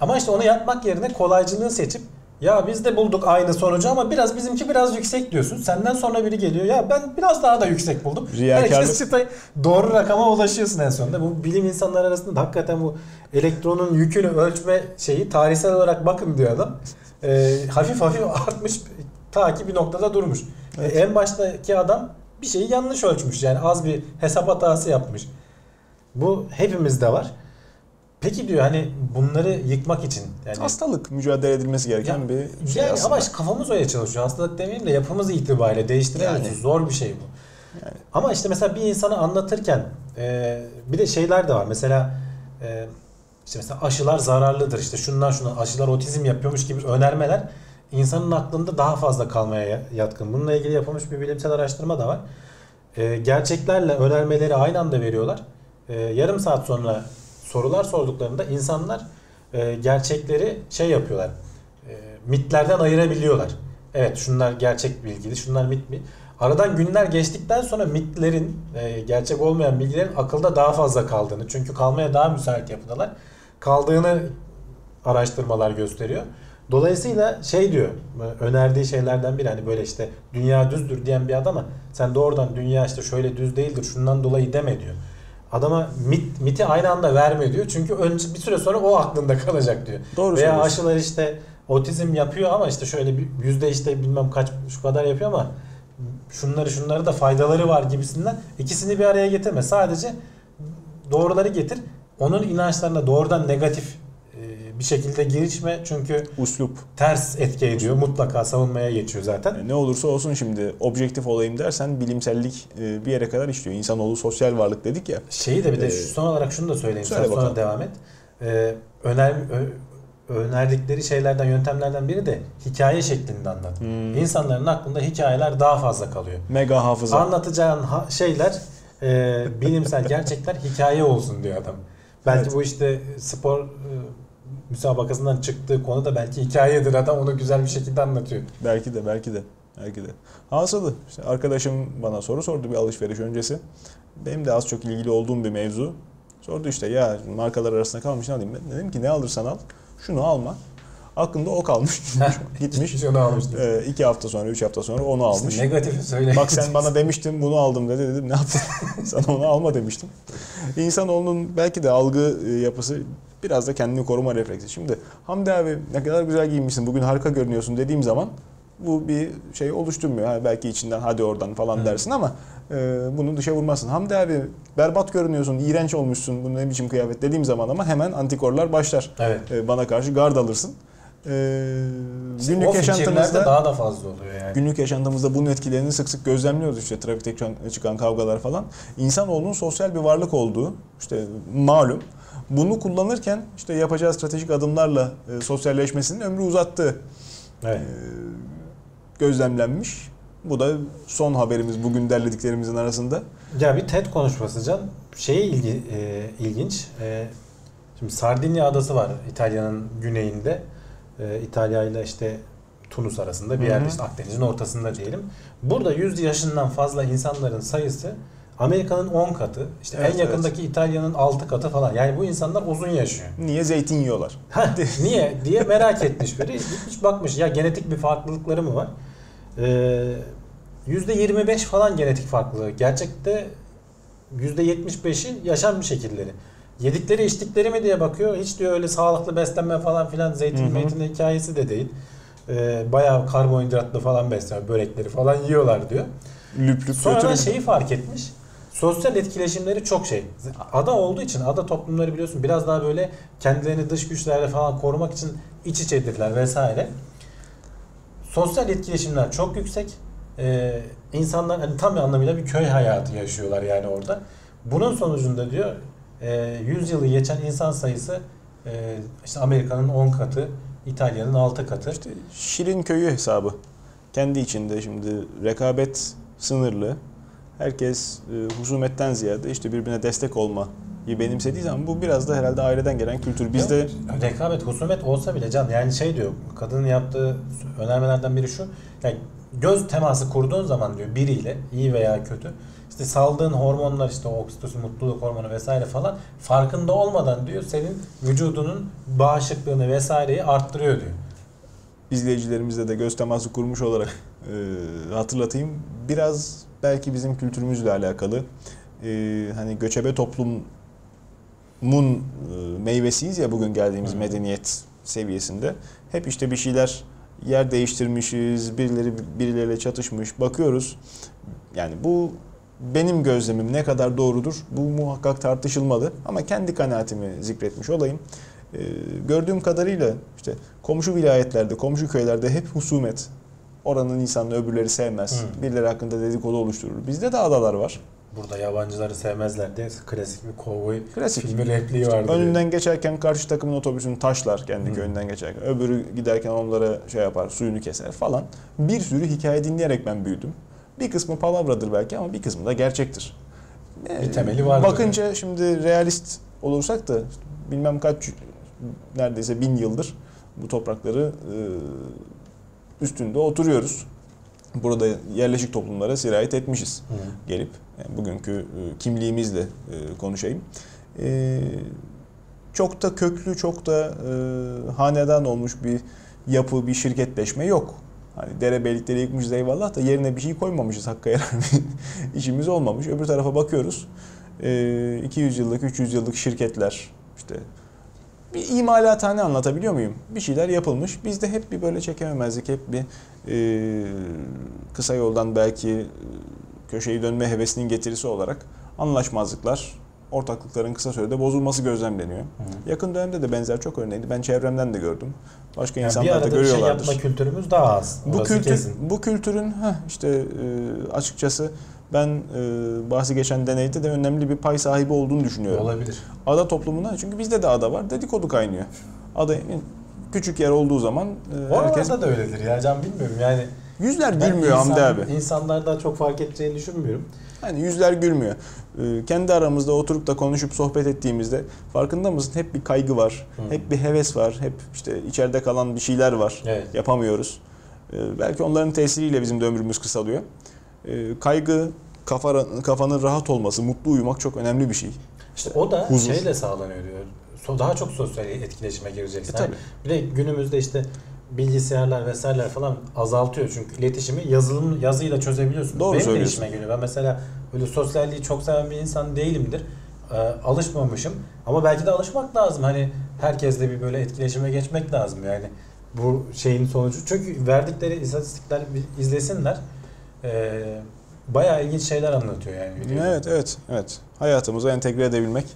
S2: Ama işte onu yapmak yerine kolaycılığı seçip ya biz de bulduk aynı sonucu ama biraz bizimki biraz yüksek diyorsun. Senden sonra biri geliyor. Ya ben biraz daha da yüksek buldum. Herkes çıtayı doğru rakama ulaşıyorsun en sonunda. Bu bilim insanları arasında da hakikaten bu elektronun yükünü ölçme şeyi tarihsel olarak bakın diyor adam. Ee, hafif hafif artmış ta ki bir noktada durmuş.
S1: Evet.
S2: Ee, en baştaki adam bir şeyi yanlış ölçmüş. Yani az bir hesap hatası yapmış. Bu hepimizde var. Peki diyor hani bunları yıkmak için yani
S1: Hastalık mücadele edilmesi gereken
S2: Ya,
S1: bir şey
S2: yani
S1: aslında.
S2: ama işte kafamız öyle çalışıyor. Hastalık demeyeyim de yapımız itibariyle değiştiremiyoruz.
S1: Yani.
S2: Zor bir şey bu.
S1: Yani.
S2: Ama işte mesela bir insana anlatırken e, bir de şeyler de var. Mesela e, işte mesela aşılar zararlıdır. İşte şundan şuna aşılar otizm yapıyormuş gibi önermeler insanın aklında daha fazla kalmaya ya- yatkın. Bununla ilgili yapılmış bir bilimsel araştırma da var. E, gerçeklerle önermeleri aynı anda veriyorlar. E, yarım saat sonra sorular sorduklarında insanlar e, gerçekleri şey yapıyorlar. E, mitlerden ayırabiliyorlar. Evet şunlar gerçek bilgili, şunlar mit mi? Aradan günler geçtikten sonra mitlerin, e, gerçek olmayan bilgilerin akılda daha fazla kaldığını, çünkü kalmaya daha müsait yapıdalar, kaldığını araştırmalar gösteriyor. Dolayısıyla şey diyor, e, önerdiği şeylerden biri hani böyle işte dünya düzdür diyen bir adama sen doğrudan dünya işte şöyle düz değildir şundan dolayı deme diyor. Adama mit, miti aynı anda verme diyor. Çünkü önce bir süre sonra o aklında kalacak diyor.
S1: Doğru
S2: Veya aşılar işte otizm yapıyor ama işte şöyle bir yüzde işte bilmem kaç şu kadar yapıyor ama şunları şunları da faydaları var gibisinden ikisini bir araya getirme. Sadece doğruları getir. Onun inançlarına doğrudan negatif bir şekilde girişme çünkü
S1: Uslup.
S2: ters etki ediyor. Mutlaka savunmaya geçiyor zaten.
S1: Yani ne olursa olsun şimdi objektif olayım dersen bilimsellik e, bir yere kadar işliyor. İnsanoğlu sosyal varlık dedik ya.
S2: Şeyi de bir de
S1: Ee,
S2: şu- son olarak şunu da söyleyeyim.
S1: söyle
S2: Sen sonra devam et. Ee, öner, önerdikleri şeylerden, yöntemlerden biri de hikaye şeklinde anlat.
S1: Hmm.
S2: İnsanların aklında hikayeler daha fazla kalıyor.
S1: Mega hafıza.
S2: Anlatacağın ha- şeyler e, bilimsel <laughs> gerçekler hikaye olsun diyor adam. Belki
S1: Evet.
S2: bu işte spor e, müsabakasından çıktığı konu da belki hikayedir. Adam onu güzel bir şekilde anlatıyor.
S1: Belki de belki de. Belki de. Hasılı işte arkadaşım bana soru sordu bir alışveriş öncesi. Benim de az çok ilgili olduğum bir mevzu. Sordu işte ya markalar arasında kalmış ne alayım ben? Dedim ki ne alırsan al şunu alma. Aklında o kalmış. <laughs> Gitmiş.
S2: Şunu almıştım.
S1: Ee, iki hafta sonra, üç hafta sonra onu almış.
S2: İşte negatifi söyle.
S1: Bak sen bana demiştin bunu aldım dedi dedim ne yaptın? <laughs> Sana onu alma demiştim. İnsanoğlunun belki de algı e, yapısı biraz da kendini koruma refleksi. Şimdi Hamdi abi ne kadar güzel giyinmişsin bugün harika görünüyorsun dediğim zaman bu bir şey oluşturmuyor. Ha, belki içinden hadi oradan falan dersin ama e, bunu dışa vurmazsın. Hamdi abi berbat görünüyorsun, iğrenç olmuşsun bu ne biçim kıyafet dediğim zaman ama hemen antikorlar başlar.
S2: Evet.
S1: E, bana karşı gard alırsın. E, günlük yaşantımızda
S2: daha da fazla oluyor yani.
S1: Günlük yaşantımızda bunun etkilerini sık sık gözlemliyoruz işte trafikte çıkan, çıkan kavgalar falan. İnsanoğlunun sosyal bir varlık olduğu işte malum. Bunu kullanırken işte yapacağı stratejik adımlarla e, sosyalleşmesinin ömrü uzattığı
S2: Evet.
S1: e, gözlemlenmiş. Bu da son haberimiz bugün derlediklerimizin arasında.
S2: Ya bir TED konuşması Can. Şeye ilgi, e, ilginç. E, şimdi Sardinya adası var İtalya'nın güneyinde. E, İtalya ile işte Tunus arasında bir yerde işte Akdeniz'in ortasında diyelim. Burada 100 yaşından fazla insanların sayısı Amerika'nın 10 katı. İşte
S1: Evet,
S2: en yakındaki İtalya'nın 6 katı falan. Yani bu insanlar uzun yaşıyor.
S1: Niye zeytin yiyorlar? <laughs>
S2: Niye diye merak etmiş biri. Gitmiş bakmış ya genetik bir farklılıkları mı var? Ee, %25 falan genetik farklılığı. Gerçekte %75'i yaşam şekilleri. Yedikleri içtikleri mi diye bakıyor. Hiç diyor öyle sağlıklı beslenme falan filan zeytin
S1: Hı hı.
S2: meytin hikayesi de değil. Ee, bayağı karbonhidratlı falan besleniyor. Börekleri falan yiyorlar diyor.
S1: Lüp lüp
S2: Sonradan
S1: götürün.
S2: şeyi fark etmiş. Sosyal etkileşimleri çok şey. Ada olduğu için ada toplumları biliyorsun biraz daha böyle kendilerini dış güçlerle falan korumak için iç içedirler vesaire. Sosyal etkileşimler çok yüksek. Ee, insanlar hani tam anlamıyla bir köy hayatı yaşıyorlar yani orada. Bunun sonucunda diyor e, 100 yılı geçen insan sayısı e, işte Amerika'nın 10 katı, İtalya'nın 6 katı.
S1: İşte Şirin köyü hesabı. Kendi içinde şimdi rekabet sınırlı. Herkes e, husumetten ziyade işte birbirine destek olma benimsediği zaman bu biraz da herhalde aileden gelen kültür. Bizde
S2: rekabet, husumet olsa bile can yani şey diyor kadının yaptığı önermelerden biri şu. Yani göz teması kurduğun zaman diyor biriyle iyi veya kötü işte saldığın hormonlar işte oksitosin, mutluluk hormonu vesaire falan farkında olmadan diyor senin vücudunun bağışıklığını vesaireyi arttırıyor diyor.
S1: izleyicilerimizle de göz teması kurmuş olarak e, hatırlatayım. Biraz belki bizim kültürümüzle alakalı. E, hani göçebe toplumun e, meyvesiyiz ya bugün geldiğimiz
S2: Hı.
S1: medeniyet seviyesinde. Hep işte bir şeyler yer değiştirmişiz, birileri birileriyle çatışmış. Bakıyoruz. Yani bu benim gözlemim ne kadar doğrudur bu muhakkak tartışılmalı ama kendi kanaatimi zikretmiş olayım. Ee, gördüğüm kadarıyla işte komşu vilayetlerde, komşu köylerde hep husumet. Oranın insanını öbürleri sevmez.
S2: Hı.
S1: Birileri hakkında dedikodu oluşturur. Bizde de adalar var.
S2: Burada yabancıları sevmezler diye klasik bir kovboy
S1: Klasik.
S2: filmi repliği vardı.
S1: Önünden geçerken karşı takımın otobüsünü taşlar kendi
S2: Hı.
S1: köyünden geçerken. Öbürü giderken onlara şey yapar, suyunu keser falan. Bir sürü hikaye dinleyerek ben büyüdüm. Bir kısmı palavradır belki ama bir kısmı da gerçektir.
S2: Bir temeli vardır
S1: Bakınca şimdi realist olursak da bilmem kaç neredeyse bin yıldır bu toprakları e, üstünde oturuyoruz. Burada yerleşik toplumlara sirayet etmişiz
S2: Hı.
S1: gelip yani bugünkü e, kimliğimizle e, konuşayım. E, çok da köklü, çok da hanedan olmuş bir yapı, bir şirketleşme yok. Hani derebeylikleri yıkmışız eyvallah da yerine bir şey koymamışız hakka yarar bir <laughs> işimiz olmamış. Öbür tarafa bakıyoruz. E, 200 yıllık, 300 yıllık şirketler işte bir imalathane anlatabiliyor muyum? Bir şeyler yapılmış. Bizde hep bir böyle çekememezlik, hep bir e, kısa yoldan belki e, köşeyi dönme hevesinin getirisi olarak anlaşmazlıklar, ortaklıkların kısa sürede bozulması gözlemleniyor.
S2: Hı.
S1: Yakın dönemde de benzer çok örneğiydi. Ben çevremden de gördüm. Başka
S2: Yani bir
S1: insanlar da
S2: arada bir şey
S1: görüyorlardır.
S2: yapma kültürümüz daha az.
S1: bu kültür
S2: kesin.
S1: bu kültürün heh, işte e, açıkçası ben e, bahsi geçen deneyde de önemli bir pay sahibi olduğunu düşünüyorum.
S2: Olabilir.
S1: Ada toplumuna çünkü bizde de ada var. Dedikodu kaynıyor. Ada küçük yer olduğu zaman e, herkes
S2: Oralarda da öyledir ya can bilmiyorum yani.
S1: yüzler gülmüyor Hamdi
S2: insan-
S1: abi.
S2: İnsanlarda çok fark edeceğini düşünmüyorum.
S1: Hani yüzler gülmüyor. Ee, kendi aramızda oturup da konuşup sohbet ettiğimizde farkında mısın? Hep bir kaygı var.
S2: Hı.
S1: Hep bir heves var. Hep işte içeride kalan bir şeyler var.
S2: Evet.
S1: Yapamıyoruz. Ee, belki onların tesiriyle bizim de ömrümüz kısalıyor. Ee, kaygı, kafa, kafanın rahat olması, mutlu uyumak çok önemli bir şey.
S2: İşte o da
S1: Huzur.
S2: şeyle sağlanıyor diyor. Daha çok sosyal etkileşime gireceksin.
S1: E, tabii.
S2: Bir de günümüzde işte bilgisayarlar vesaireler falan azaltıyor çünkü iletişimi yazılım yazıyla çözebiliyorsun.
S1: Doğru
S2: Benim de işime geliyor. Ben mesela öyle sosyalliği çok seven bir insan değilimdir. Ee, alışmamışım ama belki de alışmak lazım. Hani herkesle bir böyle etkileşime geçmek lazım yani. Bu şeyin sonucu. Çünkü verdikleri istatistikler izlesinler. Ee, bayağı ilginç şeyler anlatıyor yani. videoda.
S1: Evet, evet, evet. Hayatımıza entegre edebilmek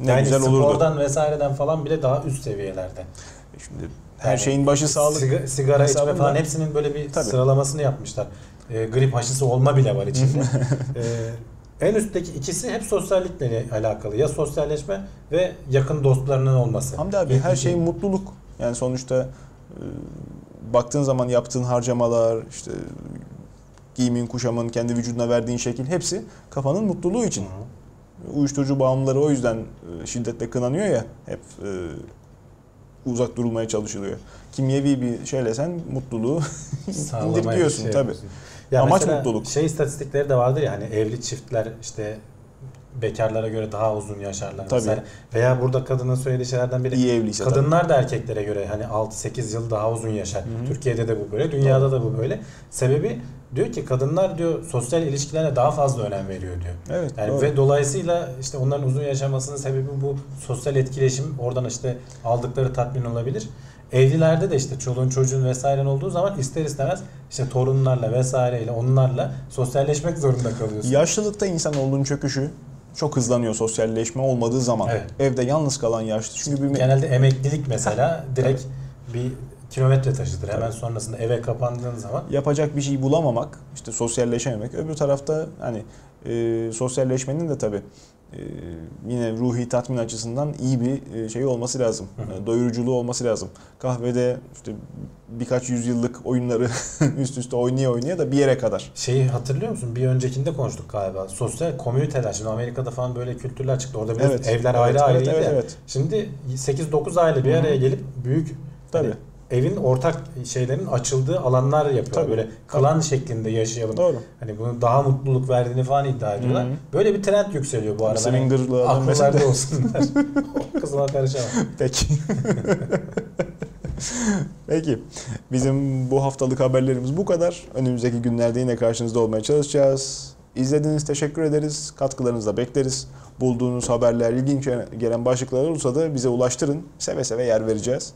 S1: ne
S2: yani
S1: güzel olurdu.
S2: spordan vesaireden falan bile daha üst seviyelerde.
S1: Şimdi her
S2: Yani
S1: şeyin başı sağlık.
S2: Siga- sigara içme falan hepsinin böyle bir
S1: Tabii.
S2: sıralamasını yapmışlar. Ee, grip aşısı olma bile var içinde. <laughs> Ee, en üstteki ikisi hep sosyallikle alakalı. Ya sosyalleşme ve yakın dostlarının olması.
S1: Hamdi abi her şey mutluluk. Yani sonuçta e, baktığın zaman yaptığın harcamalar, işte giyimin, kuşamın, kendi vücuduna verdiğin şekil hepsi kafanın mutluluğu için.
S2: Hı.
S1: Uyuşturucu bağımlıları o yüzden e, şiddetle kınanıyor ya hep e, uzak durulmaya çalışılıyor. Kimyevi bir şeyle sen mutluluğu <laughs> indirgiyorsun
S2: şey
S1: tabii.
S2: Ya
S1: Amaç mutluluk.
S2: Şey istatistikleri de vardır ya hani evli çiftler işte bekarlara göre daha uzun yaşarlar
S1: Tabii.
S2: mesela. Veya burada kadının söylediği şeylerden biri
S1: İyi evliyse tabii.
S2: Kadınlar da erkeklere göre hani 6-8 yıl daha uzun yaşar.
S1: Hı hı.
S2: Türkiye'de de bu böyle, dünyada da bu böyle. Sebebi diyor ki kadınlar diyor sosyal ilişkilerine daha fazla önem veriyor diyor.
S1: Evet,
S2: Yani
S1: doğru.
S2: ve dolayısıyla işte onların uzun yaşamasının sebebi bu sosyal etkileşim. Oradan işte aldıkları tatmin olabilir. evlilerde de işte çoluğun çocuğun vesairen olduğu zaman ister istemez işte torunlarla vesaireyle onlarla sosyalleşmek zorunda kalıyorsun.
S1: Yaşlılıkta insanoğlunun çöküşü çok hızlanıyor sosyalleşme olmadığı zaman.
S2: Evet.
S1: Evde yalnız kalan yaşlı. Çünkü bir
S2: Genelde emeklilik mesela direkt bir kilometre taşıdır. Hemen sonrasında eve kapandığın zaman
S1: yapacak bir şey bulamamak, işte sosyalleşememek. Öbür tarafta hani e, sosyalleşmenin de tabii yine ruhi tatmin açısından iyi bir e, şey olması lazım. Doyuruculuğu olması lazım. Kahvede işte birkaç yüzyıllık oyunları <laughs> üst üste oynaya oynaya da bir yere kadar.
S2: Şeyi hatırlıyor musun? Bir öncekinde konuştuk galiba. Sosyal komüniteler. Şimdi Amerika'da falan böyle kültürler çıktı. Orada biliyorsun
S1: Evet.
S2: evler
S1: Evet,
S2: ayrı
S1: evet,
S2: ayrıydı
S1: evet, evet.
S2: Şimdi 8-9 aile bir araya gelip büyük
S1: Tabii.
S2: hani evin ortak şeylerin açıldığı alanlar yapıyor.
S1: Tabii.
S2: Böyle klan şeklinde yaşayalım.
S1: Doğru.
S2: Hani bunun daha mutluluk verdiğini falan iddia ediyorlar.
S1: Hı hı.
S2: Böyle bir trend yükseliyor bu arada. Hani
S1: Swinger'lığa dönmesin de.
S2: olsunlar. o <laughs> kızına karışamam. <laughs>
S1: Peki. Peki. Bizim bu haftalık haberlerimiz bu kadar. Önümüzdeki günlerde yine karşınızda olmaya çalışacağız. İzlediğiniz teşekkür ederiz. Katkılarınızı da bekleriz. Bulduğunuz haberler, ilginç gelen başlıklar olursa da bize ulaştırın. Seve seve yer vereceğiz.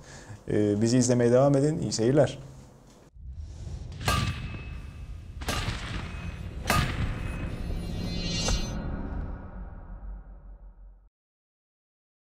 S1: Ee, bizi izlemeye devam edin. İyi seyirler.